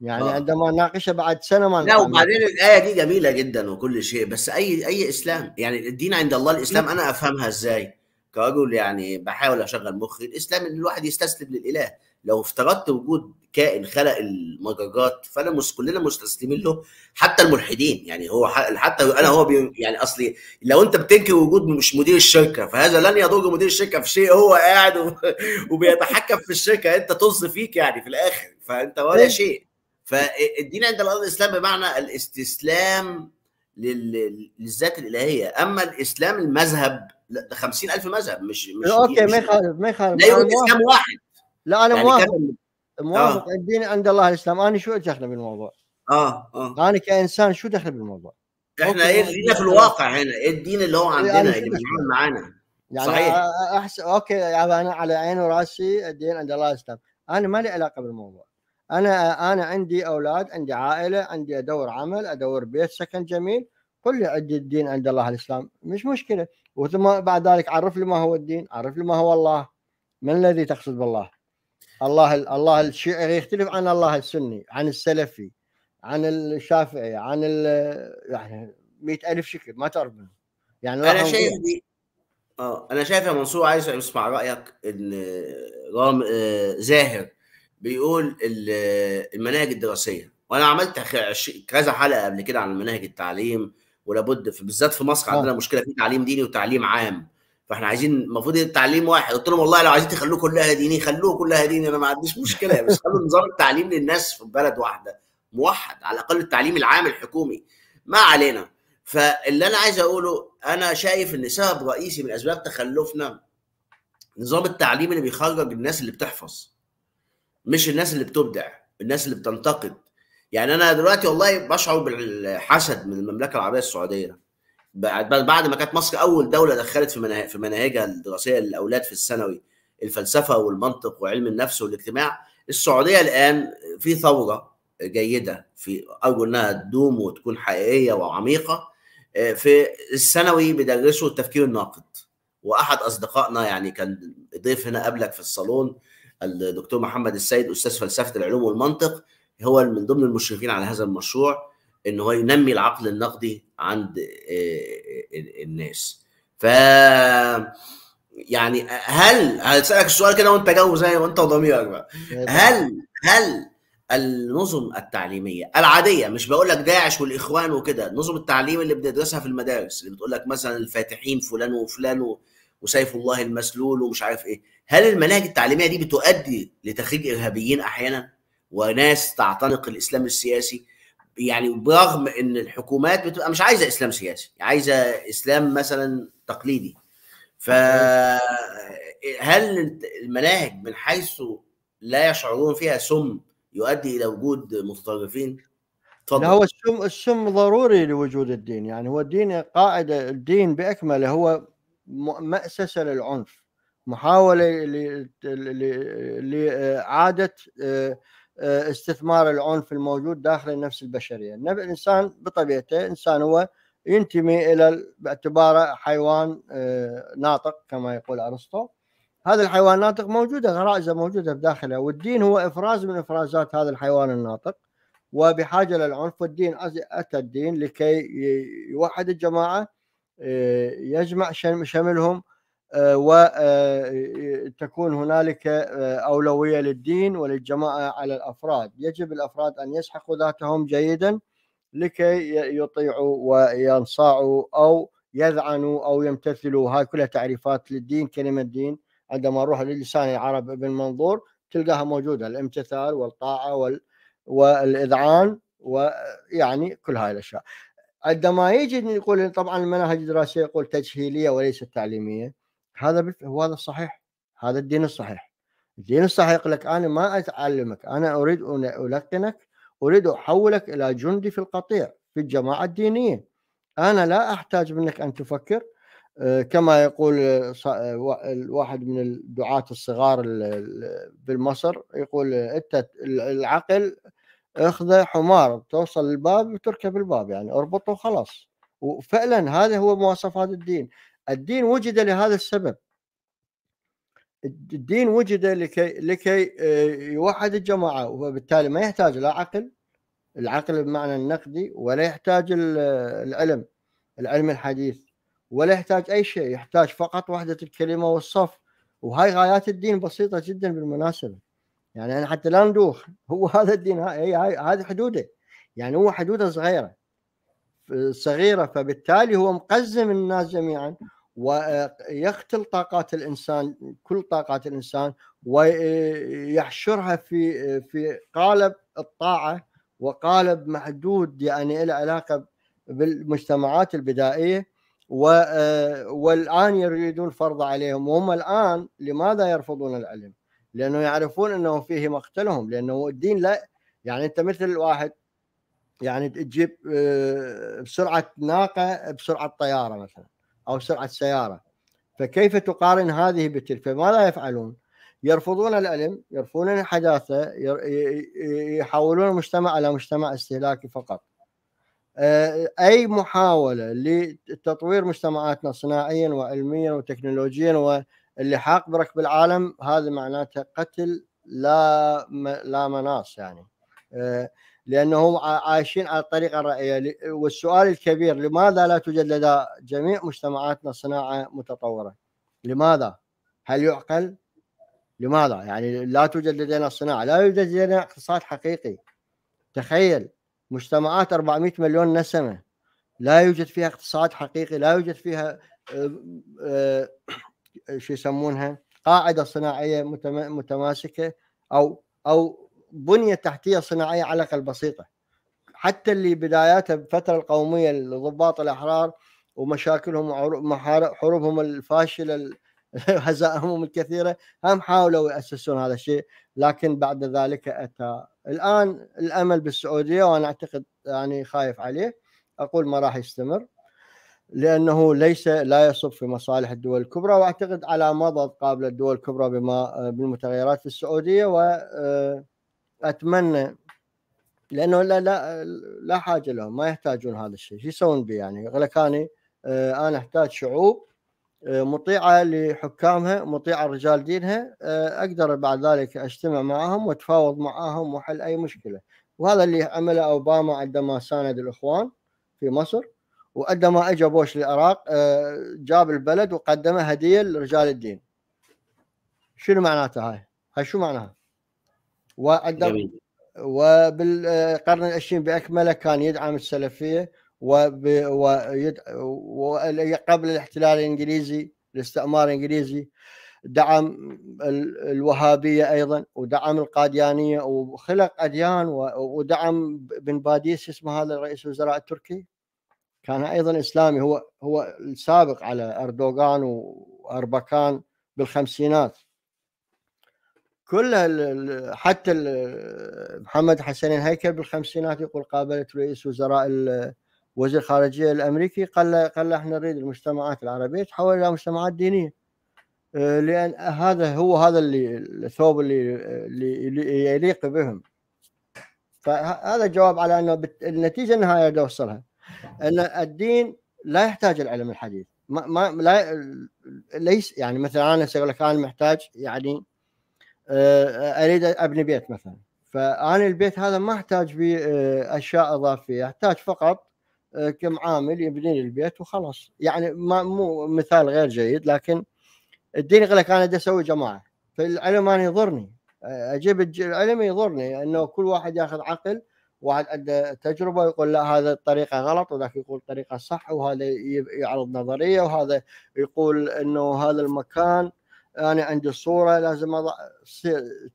يعني آه. عندما نناقشها بعد سنة ما لا وبعدين الآية دي جميلة جدا وكل شيء بس أي أي إسلام يعني الدين عند الله الإسلام أنا أفهمها إزاي؟ كرجل يعني بحاول أشغل مخي الإسلام إن الواحد يستسلم للإله. لو افترضت وجود كائن خلق المجرات فأنا مس كلنا مستسلمين له حتى الملحدين. يعني هو حتى أنا هو بي يعني أصلي لو أنت بتنكر وجود مش مدير الشركة فهذا لن يضر مدير الشركة في شيء هو قاعد وبيتحكم في الشركة أنت طز فيك يعني في الآخر. فأنت ولا شيء. فالدين عند الله الإسلام بمعنى الاستسلام للذات الإلهية. أما الإسلام المذهب لا ده 50000 مذهب مش مش okay ما يخالف ما يخالف. لا يوجد إسلام واحد. لا أنا يعني موافق. موافق آه. الدين عند الله الإسلام. أنا شو دخل بالموضوع؟ آه آه. أنا كإنسان شو دخل بالموضوع؟ إحنا إيه لينا في الواقع هنا؟ إيه الدين اللي هو عندنا يعني اللي بيتعامل معانا؟ يعني صحيح. احسن أوكي يعني أنا على عيني وراسي الدين عند الله الإسلام. أنا ما لي علاقة بالموضوع. أنا أنا عندي أولاد عندي عائلة عندي أدور عمل أدور بيت سكن جميل. قل لي عندي الدين عند الله الإسلام. مش مشكلة. وثم بعد ذلك عرف لي ما هو الدين عرف لي ما هو الله. من الذي تقصد بالله؟ الله الله الشيعي يختلف عن الله السني عن السلفي عن الشافعي عن يعني مئة ألف شكل ما تعرف منه يعني أنا شايف دي آه أنا شايف يا منصور عايز أسمع رأيك إن رام آه زاهر بيقول المناهج الدراسية. وأنا عملت كذا حلقة قبل كده عن مناهج التعليم ولابد بالذات في مصر عندنا آه. مشكلة في تعليم ديني وتعليم عام. فاحنا عايزين المفروض التعليم واحد. قلت لهم والله لو عايزين تخلوه كلها ديني خلوه كلها ديني أنا ما عنديش مشكلة. بس خلوا نظام التعليم للناس في بلد واحدة موحد على الأقل التعليم العام الحكومي. ما علينا. فاللي أنا عايز أقوله أنا شايف إن سبب رئيسي من أسباب تخلفنا نظام التعليم اللي بيخرج الناس اللي بتحفظ مش الناس اللي بتبدع الناس اللي بتنتقد. يعني أنا دلوقتي والله بشعر بالحسد من المملكة العربية السعودية. بعد بعد ما كانت مصر أول دولة دخلت في في مناهجها الدراسية للأولاد في الثانوي الفلسفة والمنطق وعلم النفس والاجتماع السعودية الآن في ثورة جيدة في أرجو إنها تدوم وتكون حقيقية وعميقة في الثانوي بيدرسوا التفكير الناقد. وأحد أصدقائنا يعني كان ضيف هنا قبلك في الصالون الدكتور محمد السيد أستاذ فلسفة العلوم والمنطق هو من ضمن المشرفين على هذا المشروع. إن هو ينمي العقل النقدي عند الناس. ف يعني هل هسألك السؤال كده وأنت جاوب زي وانت وضميرك بقى. هل هل النظم التعليمية العادية مش بقول لك داعش والإخوان وكده النظم التعليم اللي بندرسها في المدارس اللي بتقول لك مثلا الفاتحين فلان وفلان وسيف الله المسلول ومش عارف إيه هل المناهج التعليمية دي بتؤدي لتخريج إرهابيين أحيانا وناس تعتنق الإسلام السياسي؟ يعني برغم إن الحكومات بتبقى مش عايزة إسلام سياسي عايزة إسلام مثلا تقليدي. فهل المناهج من حيث لا يشعرون فيها سم يؤدي إلى وجود متطرفين؟ لا هو السم السم ضروري لوجود الدين. يعني هو الدين قاعدة الدين بأكمله هو مأسسة للعنف محاولة لإعادة استثمار العنف الموجود داخل النفس البشرية، الانسان بطبيعته إنسان هو ينتمي إلى باعتباره حيوان ناطق كما يقول أرسطو. هذا الحيوان الناطق موجودة غرائزه موجودة بداخله والدين هو إفراز من إفرازات هذا الحيوان الناطق وبحاجة للعنف والدين أتى الدين لكي يوحد الجماعة يجمع شملهم وتكون هنالك أولوية للدين وللجماعة على الأفراد. يجب الأفراد أن يسحقوا ذاتهم جيدا لكي يطيعوا وينصاعوا أو يذعنوا أو يمتثلوا. هاي كلها تعريفات للدين كلمة دين. عندما نروح للسان العرب ابن منظور تلقاها موجودة الامتثال والطاعة وال... والإذعان ويعني كل هاي الأشياء. عندما يجي يقول طبعا المناهج الدراسية يقول تجهيلية وليست تعليمية. هذا هو هذا الصحيح هذا الدين الصحيح. الدين الصحيح يقول لك أنا ما أتعلمك أنا أريد أن ألقنك أريد أحولك إلى جندي في القطيع في الجماعة الدينية. أنا لا أحتاج منك أن تفكر كما يقول واحد من الدعاة الصغار بالمصر يقول إنت العقل أخذ حمار توصل للباب وتركب الباب يعني أربطه وخلاص. وفعلا هذا هو مواصفات الدين. الدين وجد لهذا السبب. الدين وجد لكي لكي يوحد الجماعة وبالتالي ما يحتاج لا عقل العقل بمعنى النقدي ولا يحتاج العلم العلم الحديث ولا يحتاج أي شيء يحتاج فقط وحدة الكلمة والصف وهاي غايات الدين بسيطة جدا بالمناسبة. يعني أنا حتى لا ندوخ هو هذا الدين هذه حدوده. يعني هو حدوده صغيرة صغيرة فبالتالي هو مقزم الناس جميعا. ويقتل طاقات الإنسان كل طاقات الإنسان ويحشرها في في قالب الطاعة وقالب محدود يعني له علاقة بالمجتمعات البدائية والآن يريدون فرض عليهم وهم الآن لماذا يرفضون العلم؟ لأنه يعرفون انه فيه مقتلهم لأنه الدين لا يعني أنت مثل واحد يعني تجيب بسرعة ناقة بسرعة طيارة مثلا أو سرعة سيارة. فكيف تقارن هذه بتلك فماذا يفعلون؟ يرفضون العلم يرفضون الحداثة يحولون المجتمع على مجتمع استهلاكي فقط. أي محاولة لتطوير مجتمعاتنا صناعيا وعلميا وتكنولوجيا واللحاق بركب العالم هذا معناته قتل لا لا مناص يعني. لأنهم عايشين على الطريقة الرأيية والسؤال الكبير لماذا لا توجد لدى جميع مجتمعاتنا صناعة متطورة؟ لماذا؟ هل يعقل؟ لماذا؟ يعني لا توجد لدينا صناعة، لا يوجد لدينا اقتصاد حقيقي. تخيل مجتمعات 400 مليون نسمة لا يوجد فيها اقتصاد حقيقي، لا يوجد فيها شو يسمونها؟ قاعدة صناعية متماسكة أو أو بنية تحتية صناعية على الأقل بسيطة. حتى اللي بداياتها بالفترة القومية لضباط الأحرار ومشاكلهم وحروبهم الفاشلة هزائمهم الكثيرة هم حاولوا يأسسون هذا الشيء لكن بعد ذلك أتى. الآن الأمل بالسعودية وأنا أعتقد يعني خايف عليه أقول ما راح يستمر لأنه ليس لا يصب في مصالح الدول الكبرى وأعتقد على مضض قابل الدول الكبرى بما بالمتغيرات في السعودية و أتمنى لأنه لا لا لا حاجة لهم ما يحتاجون هذا الشيء شو يسوون به يعني يقول لك أنا آه، أنا أحتاج شعوب آه، مطيعة لحكامها مطيعة لرجال دينها آه، أقدر بعد ذلك أجتمع معهم وأتفاوض معهم واحل أي مشكلة وهذا اللي عمله أوباما عندما ساند الإخوان في مصر وعندما اجى بوش للعراق جاب البلد وقدمه هدية لرجال الدين شنو معناته هاي؟ هاي شو معناها؟ وعندما وبالقرن العشرين بأكمله كان يدعم السلفية وقبل الاحتلال الإنجليزي الاستعمار الإنجليزي دعم الوهابية أيضا ودعم القاديانية وخلق أديان ودعم بن باديس اسمه هذا رئيس الوزراء التركي. كان أيضا إسلامي هو هو السابق على أردوغان وأربكان بالخمسينات. كل حتى محمد حسن الهيكل بالخمسينات يقول قابلت رئيس وزراء وزير الخارجيه الأمريكي قال له قال له إحنا نريد المجتمعات العربية تحول إلى مجتمعات دينية. آه، لأن هذا هو هذا اللي الثوب اللي اللي يليق بهم. فهذا جواب على أنه النتيجة النهائية أوصلها أن الدين لا يحتاج العلم الحديث. ما, ما لا ليس يعني مثلا أنا أقول لك أنا محتاج يعني أريد أبني بيت مثلا. فأنا البيت هذا ما أحتاج فيه آه، أشياء إضافية. أحتاج فقط آه، كم عامل يبني لي البيت وخلاص. يعني ما مو مثال غير جيد لكن الدين يقول أنا بدي أسوي جماعة. فالعلم أنا يضرني. أجيب العلم يضرني. إنه كل واحد ياخذ عقل واحد عنده تجربة يقول لا هذا الطريقة غلط وذاك يقول طريقة صح وهذا يعرض نظرية وهذا يقول إنه هذا المكان أنا عندي صورة لازم اضع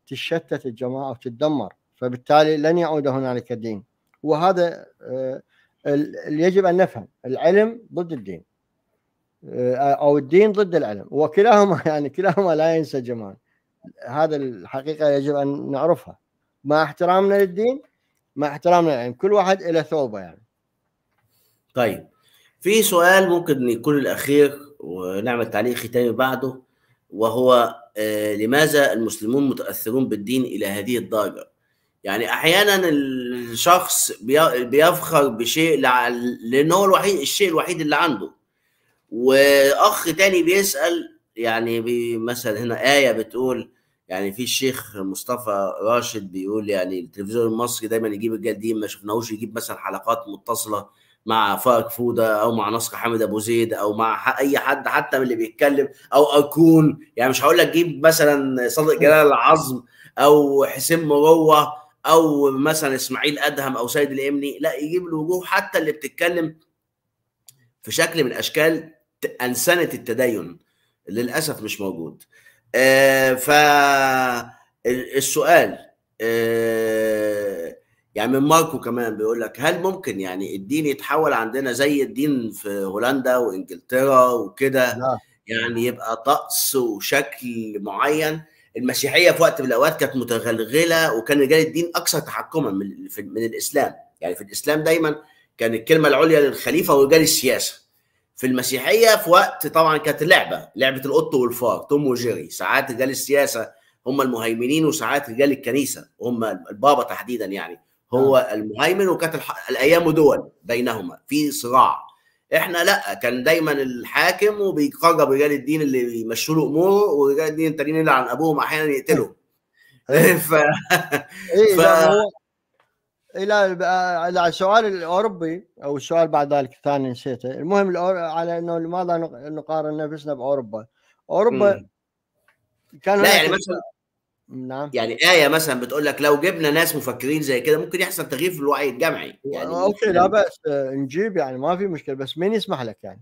تشتت الجماعة وتتدمر. فبالتالي لن يعود هنالك دين. وهذا آه، اللي يجب أن نفهم العلم ضد الدين. آه، أو الدين ضد العلم. وكلاهما يعني كلاهما لا ينسجمان هذا الحقيقة يجب أن نعرفها. مع احترامنا للدين مع احترامنا للعلم. كل واحد له ثوبه يعني. طيب. في سؤال ممكن يكون الأخير ونعمل تعليق ختامي بعده. وهو آه، لماذا المسلمون متأثرون بالدين إلى هذه الدرجة؟ يعني أحيانا الشخص بيفخر بشيء لأن هو الوحيد الشيء الوحيد اللي عنده. وأخ تاني بيسأل يعني مثلا هنا آية بتقول يعني في الشيخ مصطفى راشد بيقول يعني التلفزيون المصري دايما يجيب الجديد ما شفناهوش يجيب مثلا حلقات متصلة مع فارق فوده أو مع نصر حامد أبو زيد أو مع أي حد حتى من اللي بيتكلم أو أكون. يعني مش هقول لك جيب مثلا صادق جلال العظم أو حسين مروة أو مثلا إسماعيل أدهم أو سيد الأمني. لا يجيب الوجوه حتى اللي بتتكلم في شكل من أشكال انسنه التدين. للأسف مش موجود. آه فالسؤال آه يعني من ماركو كمان بيقول لك هل ممكن يعني الدين يتحول عندنا زي الدين في هولندا وإنجلترا وكده؟ يعني يبقى طقس وشكل معين. المسيحية في وقت من الأوقات كانت متغلغلة وكان رجال الدين أكثر تحكما من من الإسلام. يعني في الإسلام دايما كان الكلمة العليا للخليفة ورجال السياسة. في المسيحية في وقت طبعا كانت لعبة لعبة القط والفار توم وجيري. ساعات رجال السياسة هم المهيمنين وساعات رجال الكنيسة هم البابا تحديدا يعني. هو المهيمن وكانت الح- الأيام دول بينهما في صراع. إحنا لأ كان دايما الحاكم وبيقرب رجال الدين اللي يمشوا له أموره ورجال الدين التانيين اللي عن أبوهم أحيانا يقتلهم. ف... اي ف- لا هو إلى على السؤال الأوروبي أو السؤال بعد ذلك الثاني نسيته. المهم الأور- على إنه لماذا نق- نقارن نفسنا بأوروبا؟ أوروبا مم. كان لا يعني مثلا نعم يعني آية مثلا بتقول لك لو جبنا ناس مفكرين زي كده ممكن يحصل تغيير في الوعي الجمعي يعني أوكي لا بأس آه، نجيب يعني ما في مشكلة بس مين يسمح لك يعني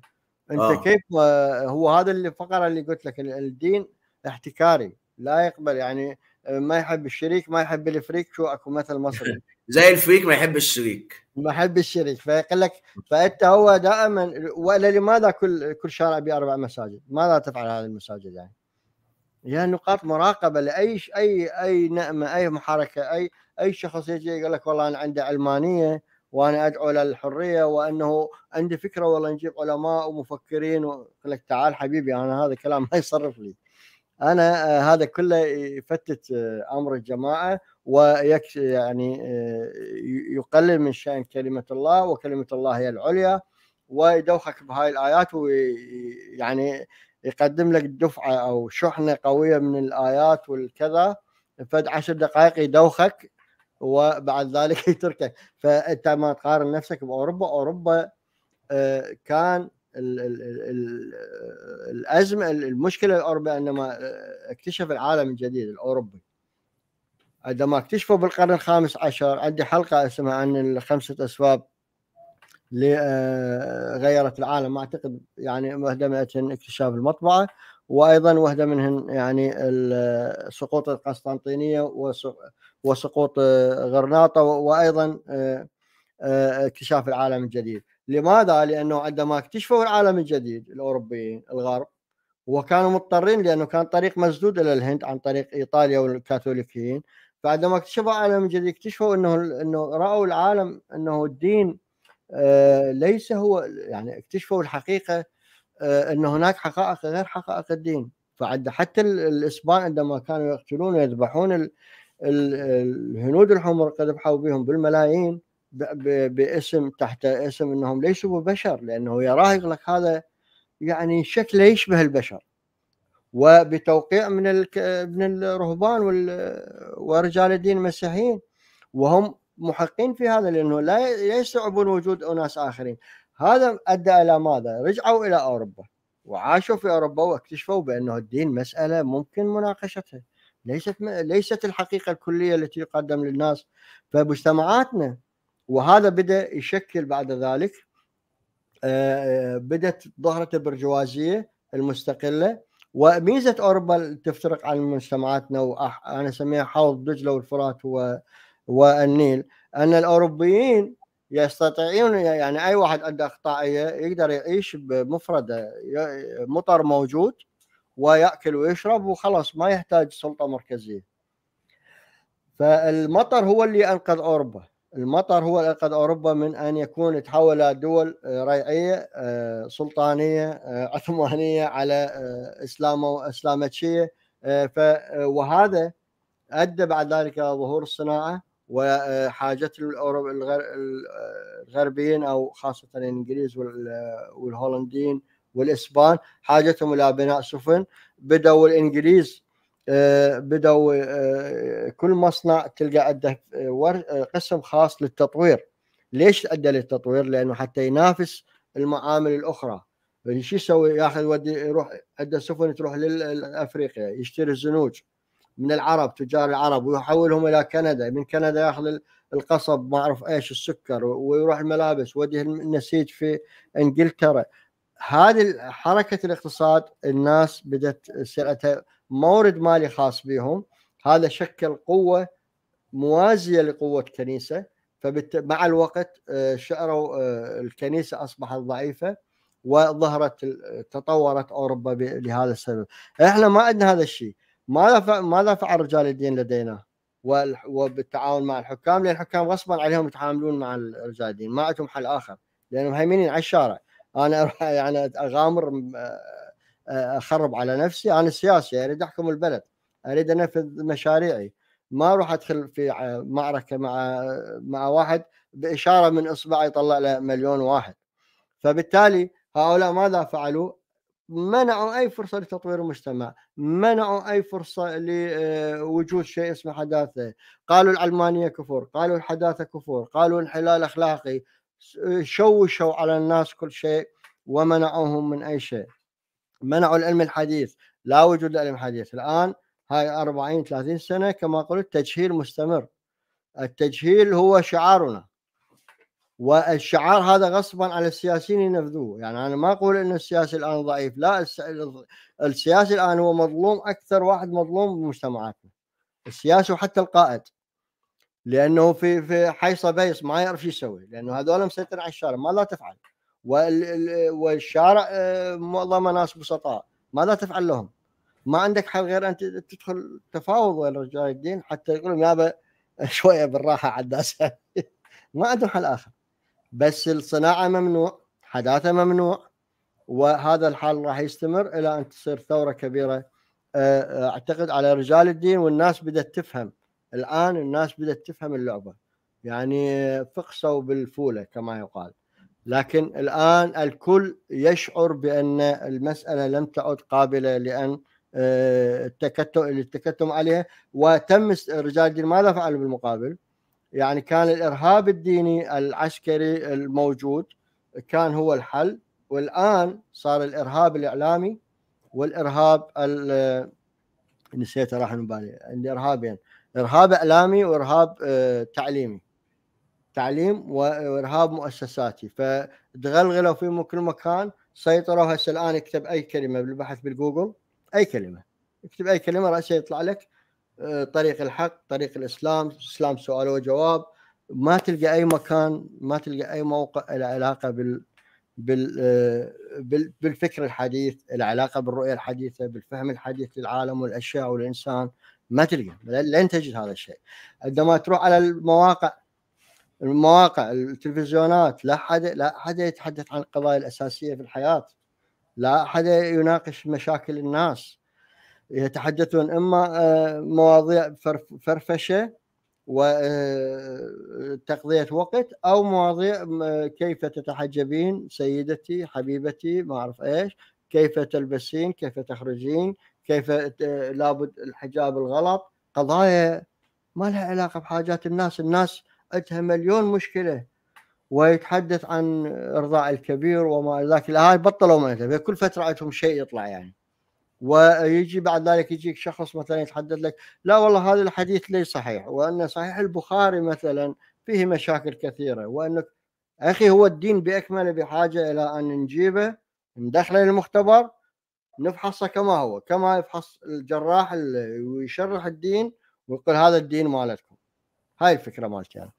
أنت آه. كيف آه، هو هذا اللي الفقره اللي قلت لك ال- الدين احتكاري لا يقبل يعني آه، ما يحب الشريك ما يحب الفريق شو أكو مثل مصري زي الفريق ما يحب الشريك ما يحب الشريك فيقول لك فأنت هو دائما ولا لماذا كل كل شارع بأربع مساجد؟ ماذا تفعل هذه المساجد يعني؟ هي نقاط مراقبة لأي أي أي نعمة أي محركة أي أي شخص يجي يقول لك والله أنا عندي علمانية وأنا أدعو للحريه وأنه عندي فكرة والله نجيب علماء ومفكرين ويقول لك تعال حبيبي أنا هذا كلام ما يصرف لي. أنا آه، هذا كله يفتت آه، أمر الجماعة ويك يعني آه، يقلل من شأن كلمة الله وكلمة الله هي العليا ويدوخك بهاي الآيات ويعني يقدم لك دفعة أو شحنة قوية من الآيات والكذا فد عشر دقائق يدوخك وبعد ذلك يتركك. فأنت ما تقارن نفسك بأوروبا أوروبا آه، كان ال ال ال ال الازمه المشكلة الأوروبية عندما آه، اكتشف العالم الجديد الأوروبي. عندما اكتشفوا بالقرن الخامس عشر عندي حلقة اسمها عن الخمسة أسباب غيرت العالم أعتقد يعني واحدة منهن اكتشاف المطبعة وأيضا واحدة منهن يعني سقوط القسطنطينية وس- وسقوط آه، غرناطة وأيضا آه، آه، اكتشاف العالم الجديد لماذا؟ لأنه عندما اكتشفوا العالم الجديد الأوروبيين الغرب وكانوا مضطرين لأنه كان طريق مسدود إلى الهند عن طريق إيطاليا والكاثوليكيين فعندما اكتشفوا العالم الجديد اكتشفوا إنه إنه رأوا العالم إنه الدين آه، ليس هو يعني اكتشفوا الحقيقة آه، إن هناك حقائق غير حقائق الدين فعند حتى ال- الإسبان عندما كانوا يقتلون ويذبحون ال- ال- الهنود الحمر قد ذبحوا بهم بالملايين باسم تحت اسم إنهم ليسوا بشر لأنه يراه يقول لك هذا يعني شكله يشبه البشر وبتوقيع من. من الرهبان. ورجال الدين المسيحيين وهم محقين في هذا لأنه لا يستوعبون وجود أناس آخرين. هذا أدى إلى ماذا؟ رجعوا إلى أوروبا وعاشوا في أوروبا واكتشفوا بأنه الدين مسألة ممكن مناقشتها. ليست ليست الحقيقة الكلية التي يقدم للناس فمجتمعاتنا وهذا بدأ يشكل بعد ذلك آه، بدأت ظهرت البرجوازيه المستقلة. وميزة أوروبا تفترق عن مجتمعاتنا وأنا أسميها حوض دجلة والفرات و... والنيل أن الأوروبيين يستطيعون يعني أي واحد عنده اقطاعيه يقدر يعيش بمفرده مطر موجود ويأكل ويشرب وخلاص ما يحتاج سلطة مركزية. فالمطر هو اللي أنقذ أوروبا. المطر هو اللي أنقذ أوروبا من أن يكون يتحول إلى دول ريعية آه، سلطانية آه، عثمانية على اسلام اسلامتشيه آه، ف- وهذا أدى بعد ذلك ظهور الصناعة. الغر- الغربيين أو خاصة الإنجليز وال- والهولنديين والإسبان حاجتهم إلى بناء سفن بدأوا الإنجليز آه، بدأوا كل مصنع تلقى عنده قسم خاص للتطوير ليش أدى للتطوير؟ لأنه حتى ينافس المعامل الأخرى يعني شو يسوي؟ ياخذ ودي يروح عنده سفن تروح لأفريقيا يشتري الزنوج من العرب تجار العرب ويحولهم إلى كندا. من كندا يأخذ القصب ما أعرف إيش السكر ويروح الملابس. وديه النسيج في إنجلترا. هذه حركة الاقتصاد الناس بدأت يصير مورد مالي خاص بهم. هذا شكل قوة موازية لقوة الكنيسه فمع الوقت آه، شعروا آه، الكنيسة أصبحت ضعيفة وظهرت تطورت أوروبا لهذا السبب. إحنا ما عندنا هذا الشيء. ماذا ماذا فعل رجال الدين لدينا. وبالتعاون مع الحكام لأن الحكام غصبا عليهم يتعاملون مع رجال الدين. ما عندهم حل آخر لأنهم هيمنين على الشارع. أنا أروح يعني أغامر أخرب على نفسي. أنا سياسي أريد أحكم البلد أريد أنفذ مشاريعي. ما أروح أدخل في معركة مع مع واحد بإشارة من اصبعه يطلع له مليون واحد. فبالتالي هؤلاء ماذا فعلوا؟ منعوا أي فرصة لتطوير المجتمع، منعوا أي فرصة لوجود شيء اسمه حداثة، قالوا العلمانيه كفر، قالوا الحداثة كفر، قالوا انحلال أخلاقي، شوشوا على الناس كل شيء ومنعوهم من أي شيء. منعوا العلم الحديث، لا وجود للعلم الحديث، الآن هاي 40 30 سنة كما قلت تجهيل مستمر. التجهيل هو شعارنا والشعار هذا غصبا على السياسيين ينفذوه يعني أنا ما أقول إن السياسي الآن ضعيف لا السياسي الآن هو مظلوم أكثر واحد مظلوم بمجتمعاتنا. السياسي وحتى القائد. لأنه في في حيصة بيص ما يعرف يسوي لأنه هذول مسيطرين على الشارع ماذا تفعل؟ والشارع آه، معظمه ناس بسطاء ماذا تفعل لهم؟ ما عندك حل غير أن تدخل تفاوض ويا رجال الدين حتى يقولون يابا شوية بالراحة عداسه ما عندهم حل آخر. بس الصناعة ممنوع حداثة ممنوع وهذا الحال راح يستمر إلى أن تصير ثورة كبيرة. آه، آه، أعتقد على رجال الدين والناس بدأت تفهم. الآن الناس بدأت تفهم اللعبة. يعني فقسوا بالفولة كما يقال. لكن الآن الكل يشعر بأن المسألة لم تعد قابلة لأن آه، التكتم التكتم عليها. وتم رجال الدين ماذا فعلوا بالمقابل؟ يعني كان الإرهاب الديني العسكري الموجود كان هو الحل والآن صار الإرهاب الإعلامي والإرهاب نسيت راح من بالي عندي إرهابين إرهاب إعلامي وإرهاب آه، تعليمي. تعليم وإرهاب مؤسساتي. فتغلغلوا في كل مكان سيطروا هسه الآن اكتب أي كلمة بالبحث بالجوجل أي كلمة اكتب أي كلمة راسا يطلع لك. طريق الحق طريق الإسلام إسلام سؤال وجواب. ما تلقى أي مكان ما تلقى أي موقع له علاقة بال بال بالفكر الحديث له علاقة بالرؤية الحديثة بالفهم الحديث للعالم والأشياء والإنسان. ما تلقى لن تجد هذا الشيء. عندما تروح على المواقع المواقع التلفزيونات لا حد لا حد يتحدث عن القضايا الأساسية في الحياة. لا حد يناقش مشاكل الناس. يتحدثون إما آه، مواضيع فرفشة وتقضيه آه، وقت أو مواضيع كيف تتحجبين سيدتي حبيبتي ما أعرف إيش كيف تلبسين كيف تخرجين كيف لابد الحجاب الغلط. قضايا ما لها علاقة بحاجات الناس. الناس عندها مليون مشكلة ويتحدث عن إرضاء الكبير وما ذاك هاي بطلوا منها كل فترة عندهم شيء يطلع يعني. ويجي بعد ذلك يجيك شخص مثلا يتحدث لك لا والله هذا الحديث ليس صحيح وأن صحيح البخاري مثلا فيه مشاكل كثيرة وأنك أخي هو الدين باكمله بحاجة إلى أن نجيبه ندخله للمختبر نفحصه كما هو كما يفحص الجراح اللي ويشرح الدين ويقول هذا الدين مالتكم. هاي الفكرة مالتي أنا.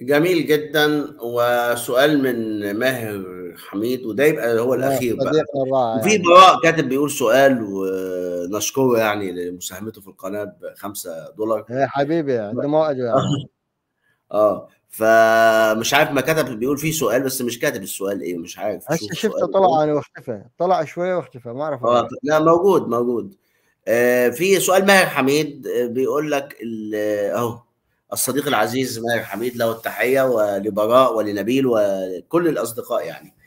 جميل جدا وسؤال من ماهر حميد وده يبقى هو الأخير بقى. وفي يعني. براء كاتب بيقول سؤال ونشكره يعني لمساهمته في القناة ب 5 دولار. يا حبيبي عنده موعد يعني. آه فمش عارف ما كتب بيقول فيه سؤال بس مش كاتب السؤال إيه مش عارف هسه شفته طلع أنا واختفى طلع شوية واختفى ما أعرف آه لا موجود موجود. آه في سؤال ماهر حميد بيقول لك أهو الصديق العزيز ماهر حميد له التحية ولبراء ولنبيل وكل الأصدقاء يعني. آه،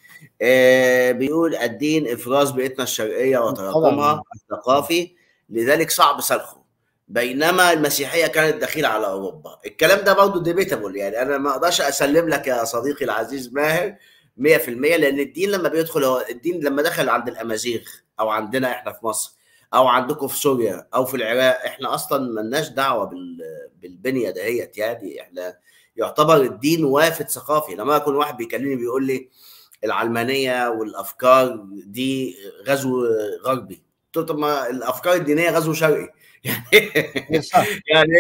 بيقول الدين إفراز بيئتنا الشرقية وتراكمها الثقافي لذلك صعب سلخه. بينما المسيحية كانت دخيلة على أوروبا. الكلام ده برضه debatable يعني أنا ما أقدرش أسلم لك يا صديقي العزيز ماهر 100% لأن الدين لما بيدخل هو الدين لما دخل عند الأمازيغ أو عندنا إحنا في مصر أو عندكم في سوريا أو في العراق إحنا أصلا ملناش دعوة بالبنية دهيت. يعني إحنا يعتبر الدين وافد ثقافي. لما يكون واحد بيكلمني بيقول لي العلمانية والأفكار دي غزو غربي. قلت طب ما الأفكار الدينية غزو شرقي. يعني يعني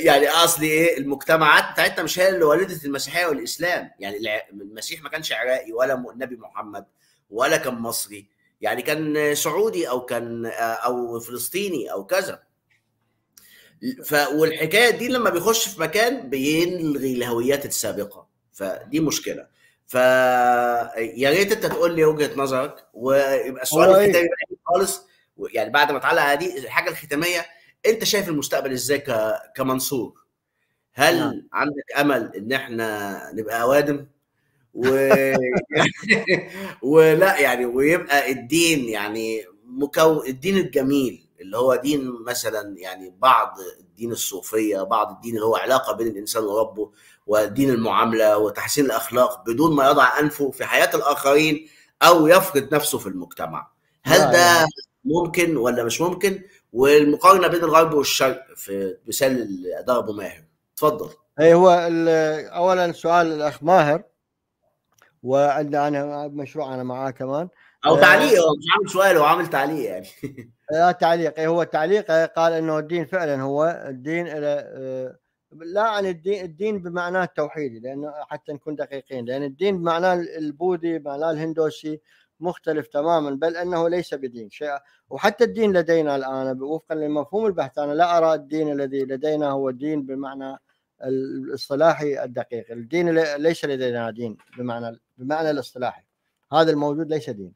يعني اصلي إيه المجتمعات بتاعتنا مش هي اللي ولدت المسيحية والإسلام. يعني المسيح ما كانش عراقي ولا النبي محمد ولا كان مصري. يعني كان سعودي أو كان أو فلسطيني أو كذا. ف والحكاية دي لما بيخش في مكان بيلغي الهويات السابقة. فدي مشكلة. ف يا ريت انت تقول لي وجهة نظرك ويبقى السؤال الختامي خالص. يعني بعد ما تعلق على دي الحاجة الختامية انت شايف المستقبل إزاي كمنصور؟ هل نعم. عندك أمل إن إحنا نبقى أوادم؟ و... ولا يعني ويبقى الدين يعني مكون الدين الجميل اللي هو دين مثلا يعني بعض الدين الصوفية بعض الدين اللي هو علاقة بين الإنسان وربه ودين المعاملة وتحسين الأخلاق بدون ما يضع أنفه في حياة الآخرين أو يفقد نفسه في المجتمع. هل ده ممكن ولا مش ممكن؟ والمقارنة بين الغرب والشرق في مثال اللي ضربه ماهر. اتفضل. اي هو اولا سؤال الأخ ماهر وعندنا أنا مشروع أنا معاه كمان. أو تعليق هو مش عامل سؤال هو عامل تعليق يعني. لا تعليق. هو تعليق قال إنه الدين فعلا هو الدين إلى لا عن الدين الدين بمعناه التوحيدي لأنه حتى نكون دقيقين لأن الدين بمعناه البوذي بمعناه الهندوسي مختلف تماما بل أنه ليس بدين شيء وحتى الدين لدينا الآن وفقا لمفهوم البحث أنا لا أرى الدين الذي لدينا هو الدين بمعنى الاصطلاحي الدقيق. الدين ليس لدينا دين بمعنى بمعنى الاصطلاحي. هذا الموجود ليس دين.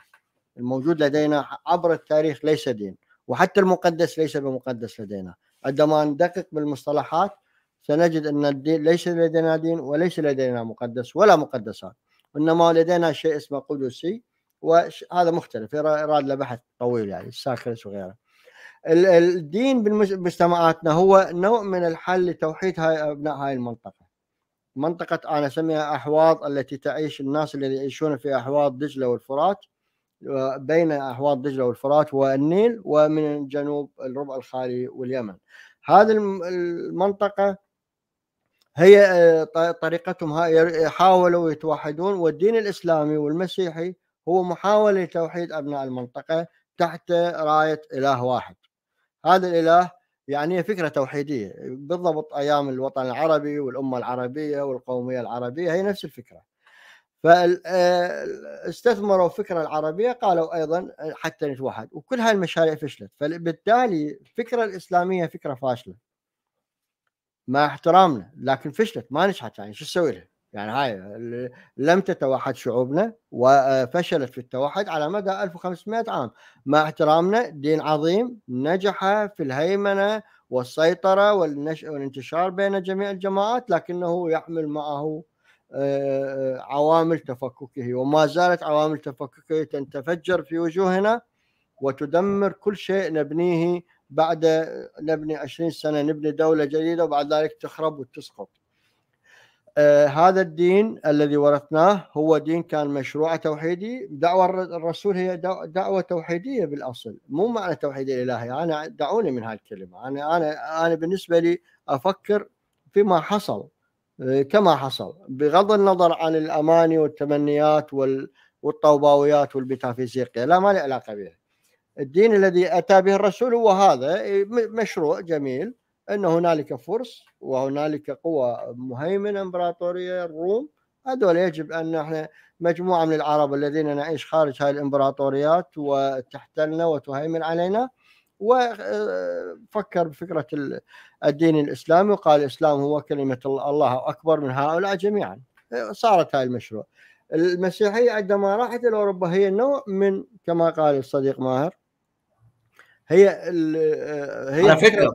الموجود لدينا عبر التاريخ ليس دين. وحتى المقدس ليس بمقدس لدينا. عندما ندقق بالمصطلحات سنجد أن الدين ليس لدينا دين وليس لدينا مقدس ولا مقدسات انما لدينا شيء اسمه قدسي وهذا مختلف يراد له بحث طويل يعني الساكرس وغيره الدين بمجتمعاتنا هو نوع من الحل لتوحيد هاي أبناء هاي المنطقة. منطقة أنا أسميها أحواض التي تعيش الناس الذي يعيشون في أحواض دجلة والفرات بين أحواض دجلة والفرات والنيل ومن جنوب الربع الخالي واليمن. هذه المنطقة هي طريقتهم حاولوا يتوحدون والدين الإسلامي والمسيحي هو محاولة لتوحيد أبناء المنطقة تحت راية إله واحد. هذا الإله يعني فكرة توحيدية. بالضبط أيام الوطن العربي والأمة العربية والقومية العربية هي نفس الفكرة. فاستثمروا الفكرة العربية قالوا أيضا حتى نتوحد. وكل هاي المشاريع فشلت. فبالتالي الفكرة الإسلامية فكرة فاشلة. مع احترامنا لكن فشلت ما نجحت يعني شو تسوي لها؟ يعني هاي لم تتوحد شعوبنا وفشلت في التوحد على مدى 1500 عام مع احترامنا دين عظيم نجح في الهيمنة والسيطرة والانتشار بين جميع الجماعات لكنه يحمل معه عوامل تفككه وما زالت عوامل تفككه تتفجر في وجوهنا وتدمر كل شيء نبنيه بعد نبني 20 سنة نبني دولة جديدة وبعد ذلك تخرب وتسقط. آه هذا الدين الذي ورثناه هو دين كان مشروع توحيدي. دعوة الرسول هي دعوة توحيدية بالأصل مو معنى توحيد الإلهي. أنا دعوني من هذه الكلمة أنا أنا أنا بالنسبة لي أفكر فيما حصل آه كما حصل. بغض النظر عن الأماني والتمنيات والطوباويات والميتافيزيقيا لا ما له علاقة بها. الدين الذي أتى به الرسول هو هذا مشروع جميل أن هنالك فرس وهنالك قوى مهيمنة إمبراطورية الروم هذول يجب أن إحنا مجموعة من العرب الذين نعيش خارج هذه الإمبراطوريات وتحتلنا وتهيمن علينا. وفكر بفكرة الدين الإسلامي وقال الإسلام هو كلمة الله أكبر من هؤلاء جميعا. صارت هاي المشروع. المسيحية عندما راحت إلى أوروبا هي نوع من كما قال الصديق ماهر هي هي على فكرة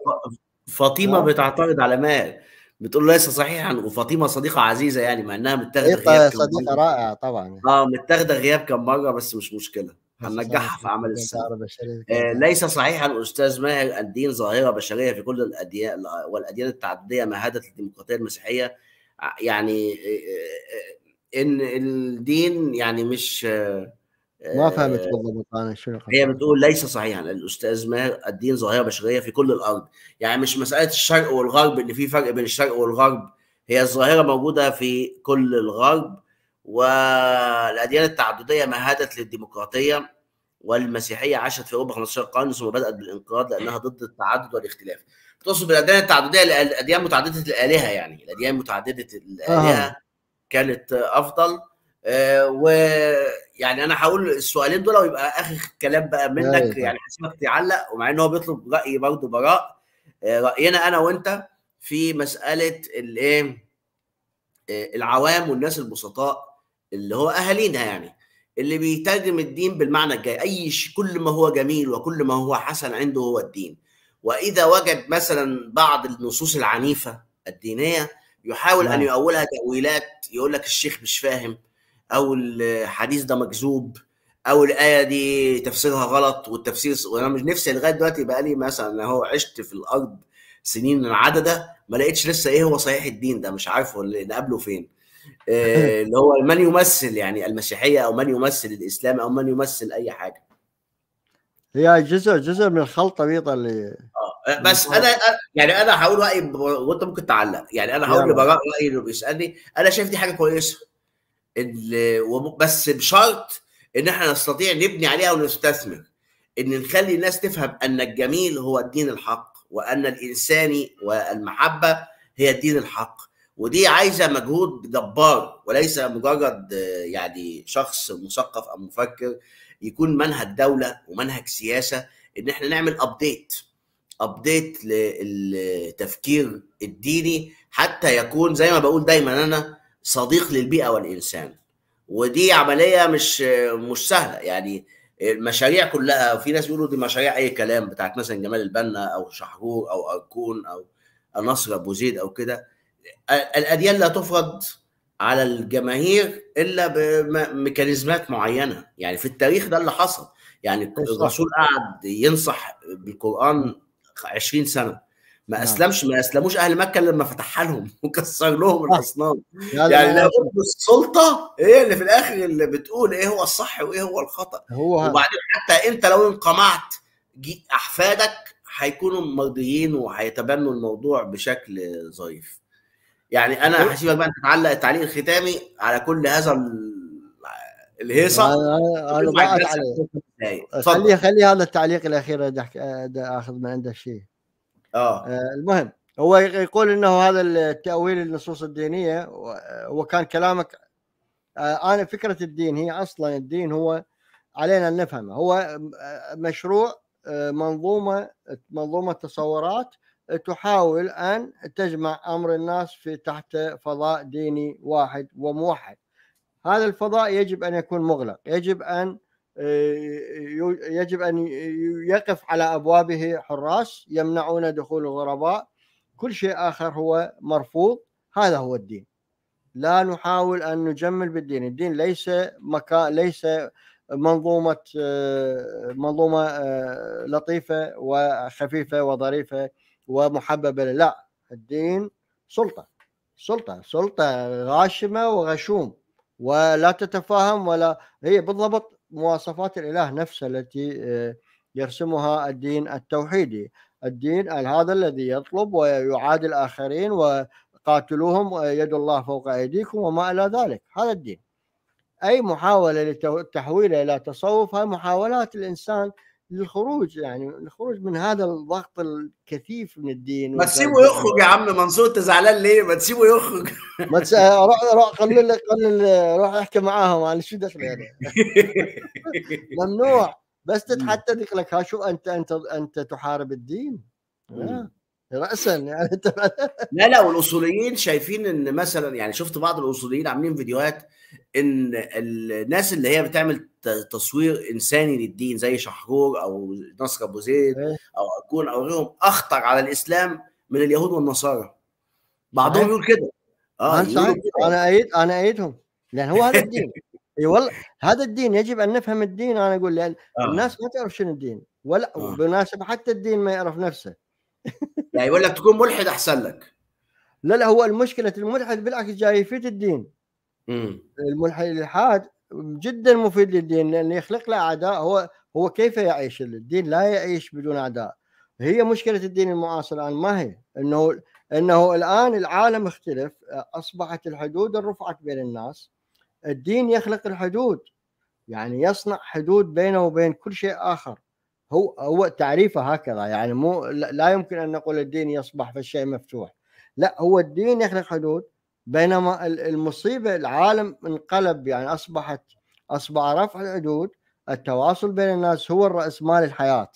فاطمة آه. بتعترض على ماهر بتقول ليس صحيحا وفاطمة صديقة عزيزة يعني مع إنها متاخدة غياب صديقة رائعة طبعا. آه متاخدة غياب كم مرة بس مش مشكلة. هننجحها في عمل السنة آه ليس صحيحا أستاذ ماهر الدين ظاهرة بشرية في كل الأديان والأديان التعددية مهدت الديمقراطيه المسيحية. يعني إن الدين يعني مش ما فهمت بالضبط أنا شنو هي بتقول ليس صحيحا. الأستاذ ماهر الدين ظاهرة بشرية في كل الأرض. يعني مش مسألة الشرق والغرب إن في فرق بين الشرق والغرب. هي الظاهرة موجودة في كل الغرب والأديان التعددية مهدت للديمقراطية والمسيحية عاشت في أوروبا 15 قرن ثم بدأت بالانقراض لأنها ضد التعدد والاختلاف. تقصد بالأديان التعددية الأديان متعددة الآلهة يعني. الأديان متعددة الآلهة آه. كانت أفضل. آه ويعني أنا هقول السؤالين دول ويبقى آخر كلام بقى منك. يعني هسيبك تعلق ومع إن هو بيطلب رأي برضه براء. آه رأينا أنا وأنت في مسألة الإيه؟ العوام والناس البسطاء اللي هو أهالينا يعني اللي بيترجم الدين بالمعنى الجاي. أي شيء كل ما هو جميل وكل ما هو حسن عنده هو الدين. وإذا وجد مثلا بعض النصوص العنيفة الدينية يحاول أن يؤولها تأويلات يقول لك الشيخ مش فاهم أو الحديث ده مكذوب أو الآية دي تفسيرها غلط والتفسير وأنا مش نفسي لغاية دلوقتي بقى لي مثلا هو عشت في الأرض سنين عدده ما لقيتش لسه إيه هو صحيح الدين ده مش عارفه نقابله فين. اللي هو من يمثل يعني المسيحية أو من يمثل الإسلام أو من يمثل أي حاجة. هي جزء جزء من الخلطة بيضه اللي بس أنا يعني أنا هقول رأيي وأنت ممكن تعلق. يعني أنا هقول لبراء رأيي اللي بيسألني أنا شايف دي حاجة كويسة بس بشرط إن إحنا نستطيع نبني عليها ونستثمر. إن نخلي الناس تفهم أن الجميل هو الدين الحق وأن الانساني والمحبة هي الدين الحق. ودي عايزة مجهود جبار وليس مجرد يعني شخص مثقف أو مفكر يكون منهج دولة ومنهج سياسة إن إحنا نعمل update update للتفكير الديني حتى يكون زي ما بقول دايما أنا صديق للبيئة والإنسان. ودي عملية مش مش سهلة. يعني المشاريع كلها في ناس بيقولوا دي مشاريع أي كلام بتاعت مثلا جمال البنا أو شحرور أو اركون أو نصر أبو زيد أو كده. الأديان لا تفرض على الجماهير إلا بميكانيزمات معينة. يعني في التاريخ ده اللي حصل. يعني الرسول قعد ينصح بالقرآن 20 سنة. ما اسلمش ما أسلموش أهل مكة لما فتحها لهم وكسر لهم الأصنام. يعني لابد السلطة هي اللي في الآخر اللي بتقول إيه هو الصح وإيه هو الخطأ. هو وبعدين حتى أنت لو انقمعت أحفادك هيكونوا مرضيين وهيتبنوا الموضوع بشكل ظريف. يعني أنا هسيبك بقى تتعلق التعليق الختامي على كل هذا الهيصه أنا أنا بعد عليه. خلي خلي هذا التعليق الأخير أخذ من عنده شيء. آه. المهم هو يقول إنه هذا التأويل النصوص الدينية وكان كلامك أنا فكرة الدين هي أصلا الدين هو علينا أن نفهمه. هو مشروع منظومة منظومة تصورات تحاول أن تجمع أمر الناس في تحت فضاء ديني واحد وموحد. هذا الفضاء يجب أن يكون مغلق. يجب أن يجب أن يقف على أبوابه حراس يمنعون دخول الغرباء. كل شيء آخر هو مرفوض. هذا هو الدين. لا نحاول أن نجمل بالدين. الدين ليس مكان ليس منظومة منظومة لطيفة وخفيفة وظريفة ومحببة. لا. الدين سلطة. سلطة. سلطة غاشمة وغشوم. ولا تتفاهم ولا هي بالضبط مواصفات الإله نفسه التي يرسمها الدين التوحيدي. الدين هذا الذي يطلب ويعادي الآخرين وقاتلوهم يد الله فوق أيديكم وما إلى ذلك. هذا الدين. أي محاولة لتحويله إلى تصوف هاي محاولات الإنسان للخروج يعني الخروج من هذا الضغط الكثيف من الدين ما تسيبه يخرج يا عم منصور أنت زعلان ليه؟ ما تسيبه يخرج. ما تس... روح روح قلل قلل روح احكي معاهم أنا شو دخل يعني؟ ممنوع. بس حتى لك ها شو انت انت أنت تحارب الدين؟ راسا يعني. انت لا لا والأصوليين شايفين إن مثلا يعني شفت بعض الأصوليين عاملين فيديوهات إن الناس اللي هي بتعمل تصوير إنساني للدين زي شحرور أو نصر أبو زيد أو أكون أو غيرهم أخطر على الإسلام من اليهود والنصارى. بعضهم يقول كده. آه أنا ايد أنا ايدهم لأن هو هذا الدين. اي والله. هذا الدين يجب أن نفهم الدين أنا أقول لأن آه. الناس ما تعرف شنو الدين. ولا آه. بالمناسبه حتى الدين ما يعرف نفسه. يعني يقول لك تكون ملحد أحسن لك. لا لا هو المشكلة الملحد بالعكس جاي يفيد الدين. الإلحاد جدا مفيد للدين لأنه يخلق له أعداء. هو هو كيف يعيش؟ الدين لا يعيش بدون أعداء. هي مشكلة الدين المعاصر الآن ما هي؟ إنه إنه الآن العالم اختلف. أصبحت الحدود رفعت بين الناس. الدين يخلق الحدود. يعني يصنع حدود بينه وبين كل شيء آخر. هو هو تعريفه هكذا. يعني مو لا يمكن أن نقول الدين يصبح في الشيء مفتوح. لا هو الدين يخلق حدود. بينما المصيبة العالم انقلب يعني أصبحت أصبح رفع الحدود التواصل بين الناس هو الرأس مال الحياة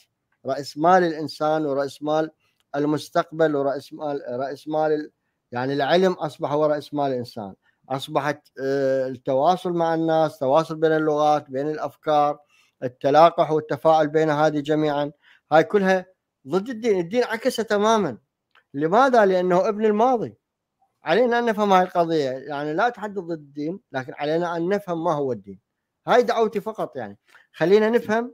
رأس مال الإنسان ورأس مال المستقبل ورأس مال رأس مال يعني العلم أصبح هو رأس مال الإنسان. أصبحت التواصل مع الناس تواصل بين اللغات بين الأفكار التلاقح والتفاعل بين هذه جميعا هاي كلها ضد الدين. الدين عكسه تماما. لماذا؟ لأنه ابن الماضي. علينا أن نفهم هاي القضية يعني لا اتحدث ضد الدين لكن علينا أن نفهم ما هو الدين. هاي دعوتي فقط يعني. خلينا نفهم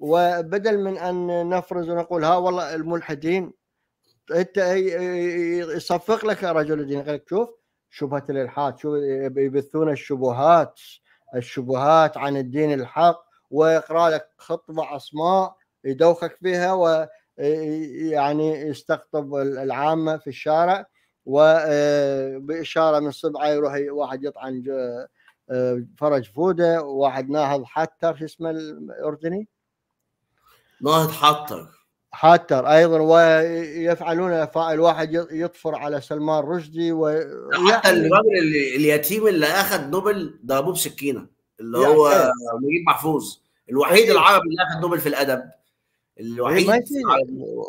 وبدل من أن نفرز ونقول ها والله الملحدين أنت يصفق لك رجل الدين. يقول لك شوف شبهة الالحاد شو يبثون الشبهات الشبهات عن الدين الحق ويقرا لك خطبة عصماء يدوخك فيها ويعني يستقطب العامة في الشارع. وبإشارة من صبعه يروح واحد يطعن فرج فودة وواحد ناهض حتر شو اسمه الأردني؟ ناهض حتر. حتر أيضا ويفعلون الافعال واحد يطفر على سلمان رشدي و حتى الراجل اليتيم اللي أخذ نوبل ضربوه بسكينة اللي هو نجيب محفوظ الوحيد العربي اللي أخذ نوبل في الأدب. الوحيد ما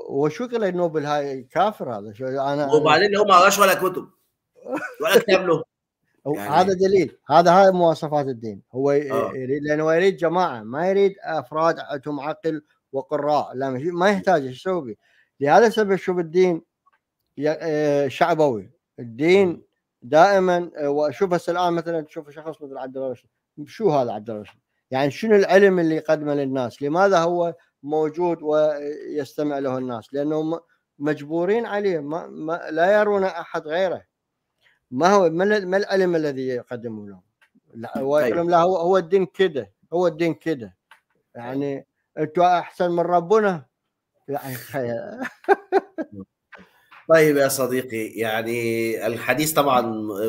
وشو قال النوبل هاي كافر هذا شو أنا وبعدين هو ما قراش ولا كتب ولا كتاب له. يعني هذا دليل هذا هاي مواصفات الدين. هو آه. يريد لأنه يريد جماعة ما يريد أفراد عندهم عقل وقراء لا ما يحتاج إيش يسوي؟ لهذا السبب شوف الدين شعبوي الدين دائما وشوف هسه الآن مثلا تشوف شخص مثل عبد الرشيد شو هذا عبد الرشيد؟ يعني شنو العلم اللي يقدمه للناس؟ لماذا هو موجود ويستمع له الناس؟ لأنهم مجبورين عليه ما, ما لا يرون أحد غيره. ما هو ما العلم الذي يقدمه لهم؟ هو لا هو هو الدين كده هو الدين كده. يعني أنتوا أحسن من ربنا؟ يعني طيب يا صديقي يعني الحديث طبعا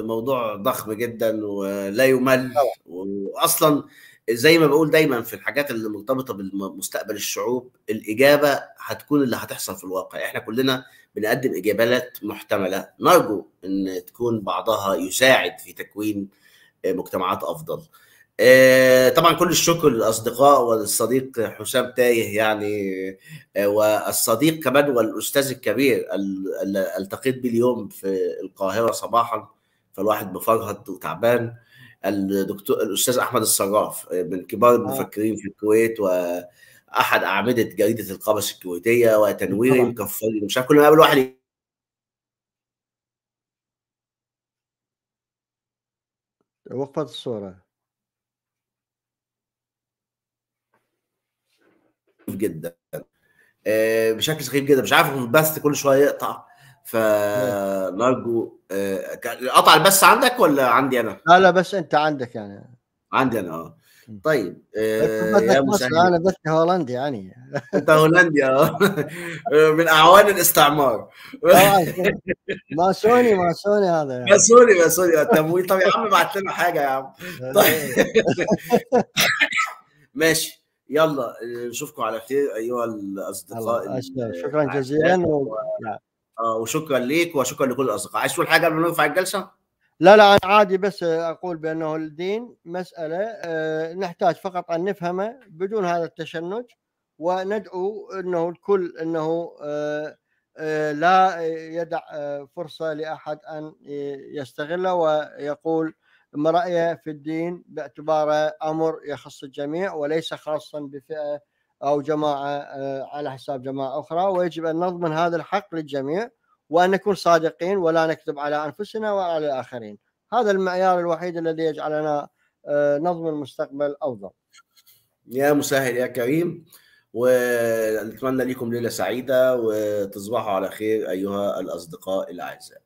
موضوع ضخم جدا ولا يمل. واصلا زي ما بقول دايما في الحاجات اللي مرتبطة بمستقبل الشعوب الإجابة هتكون اللي هتحصل في الواقع. إحنا كلنا بنقدم إجابات محتملة. نرجو إن تكون بعضها يساعد في تكوين مجتمعات أفضل. طبعا كل الشكر للأصدقاء والصديق حسام تايه يعني والصديق كمان والأستاذ الكبير التقيت بيه اليوم في القاهرة صباحا. فالواحد مفرهد وتعبان. الدكتور الأستاذ أحمد الصراف من كبار المفكرين في الكويت وأحد أعمدة جريدة القبس الكويتية وتنويري مكفري مش عارف كل ما قابل واحد وقفت الصورة. جدا. بشكل سخيف جدا. مش عارف البث كل شوية يقطع. فنرجو قطع البث عندك ولا عندي أنا؟ لا لا بس أنت عندك يعني. عندي أنا آه. طيب يا أنا بث هولندي يعني. أنت هولندي آه. من أعوان الاستعمار. ماسوني ماسوني هذا يعني. ماسوني ماسوني. التمويل طب يا عم بعت لنا حاجة يا عم. طيب. ماشي. يلا نشوفكم على خير أيها الأصدقاء شكرا جزيلا و... آه وشكرا ليك وشكرا لكل الأصدقاء عايز تقول حاجة قبل ما نرفع الجلسة؟ لا لا أنا عادي بس أقول بأنه الدين مسألة آه نحتاج فقط أن نفهمه بدون هذا التشنج وندعو أنه الكل أنه آه لا يدع فرصة لأحد أن يستغله ويقول ما رأيه في الدين باعتباره أمر يخص الجميع وليس خاصا بفئة أو جماعة على حساب جماعة أخرى ويجب أن نضمن هذا الحق للجميع وأن نكون صادقين ولا نكذب على أنفسنا وعلى الآخرين. هذا المعيار الوحيد الذي يجعلنا نضمن مستقبل أفضل. يا مسهل يا كريم ونتمنى لكم ليلة سعيدة وتصبحوا على خير أيها الأصدقاء الأعزاء.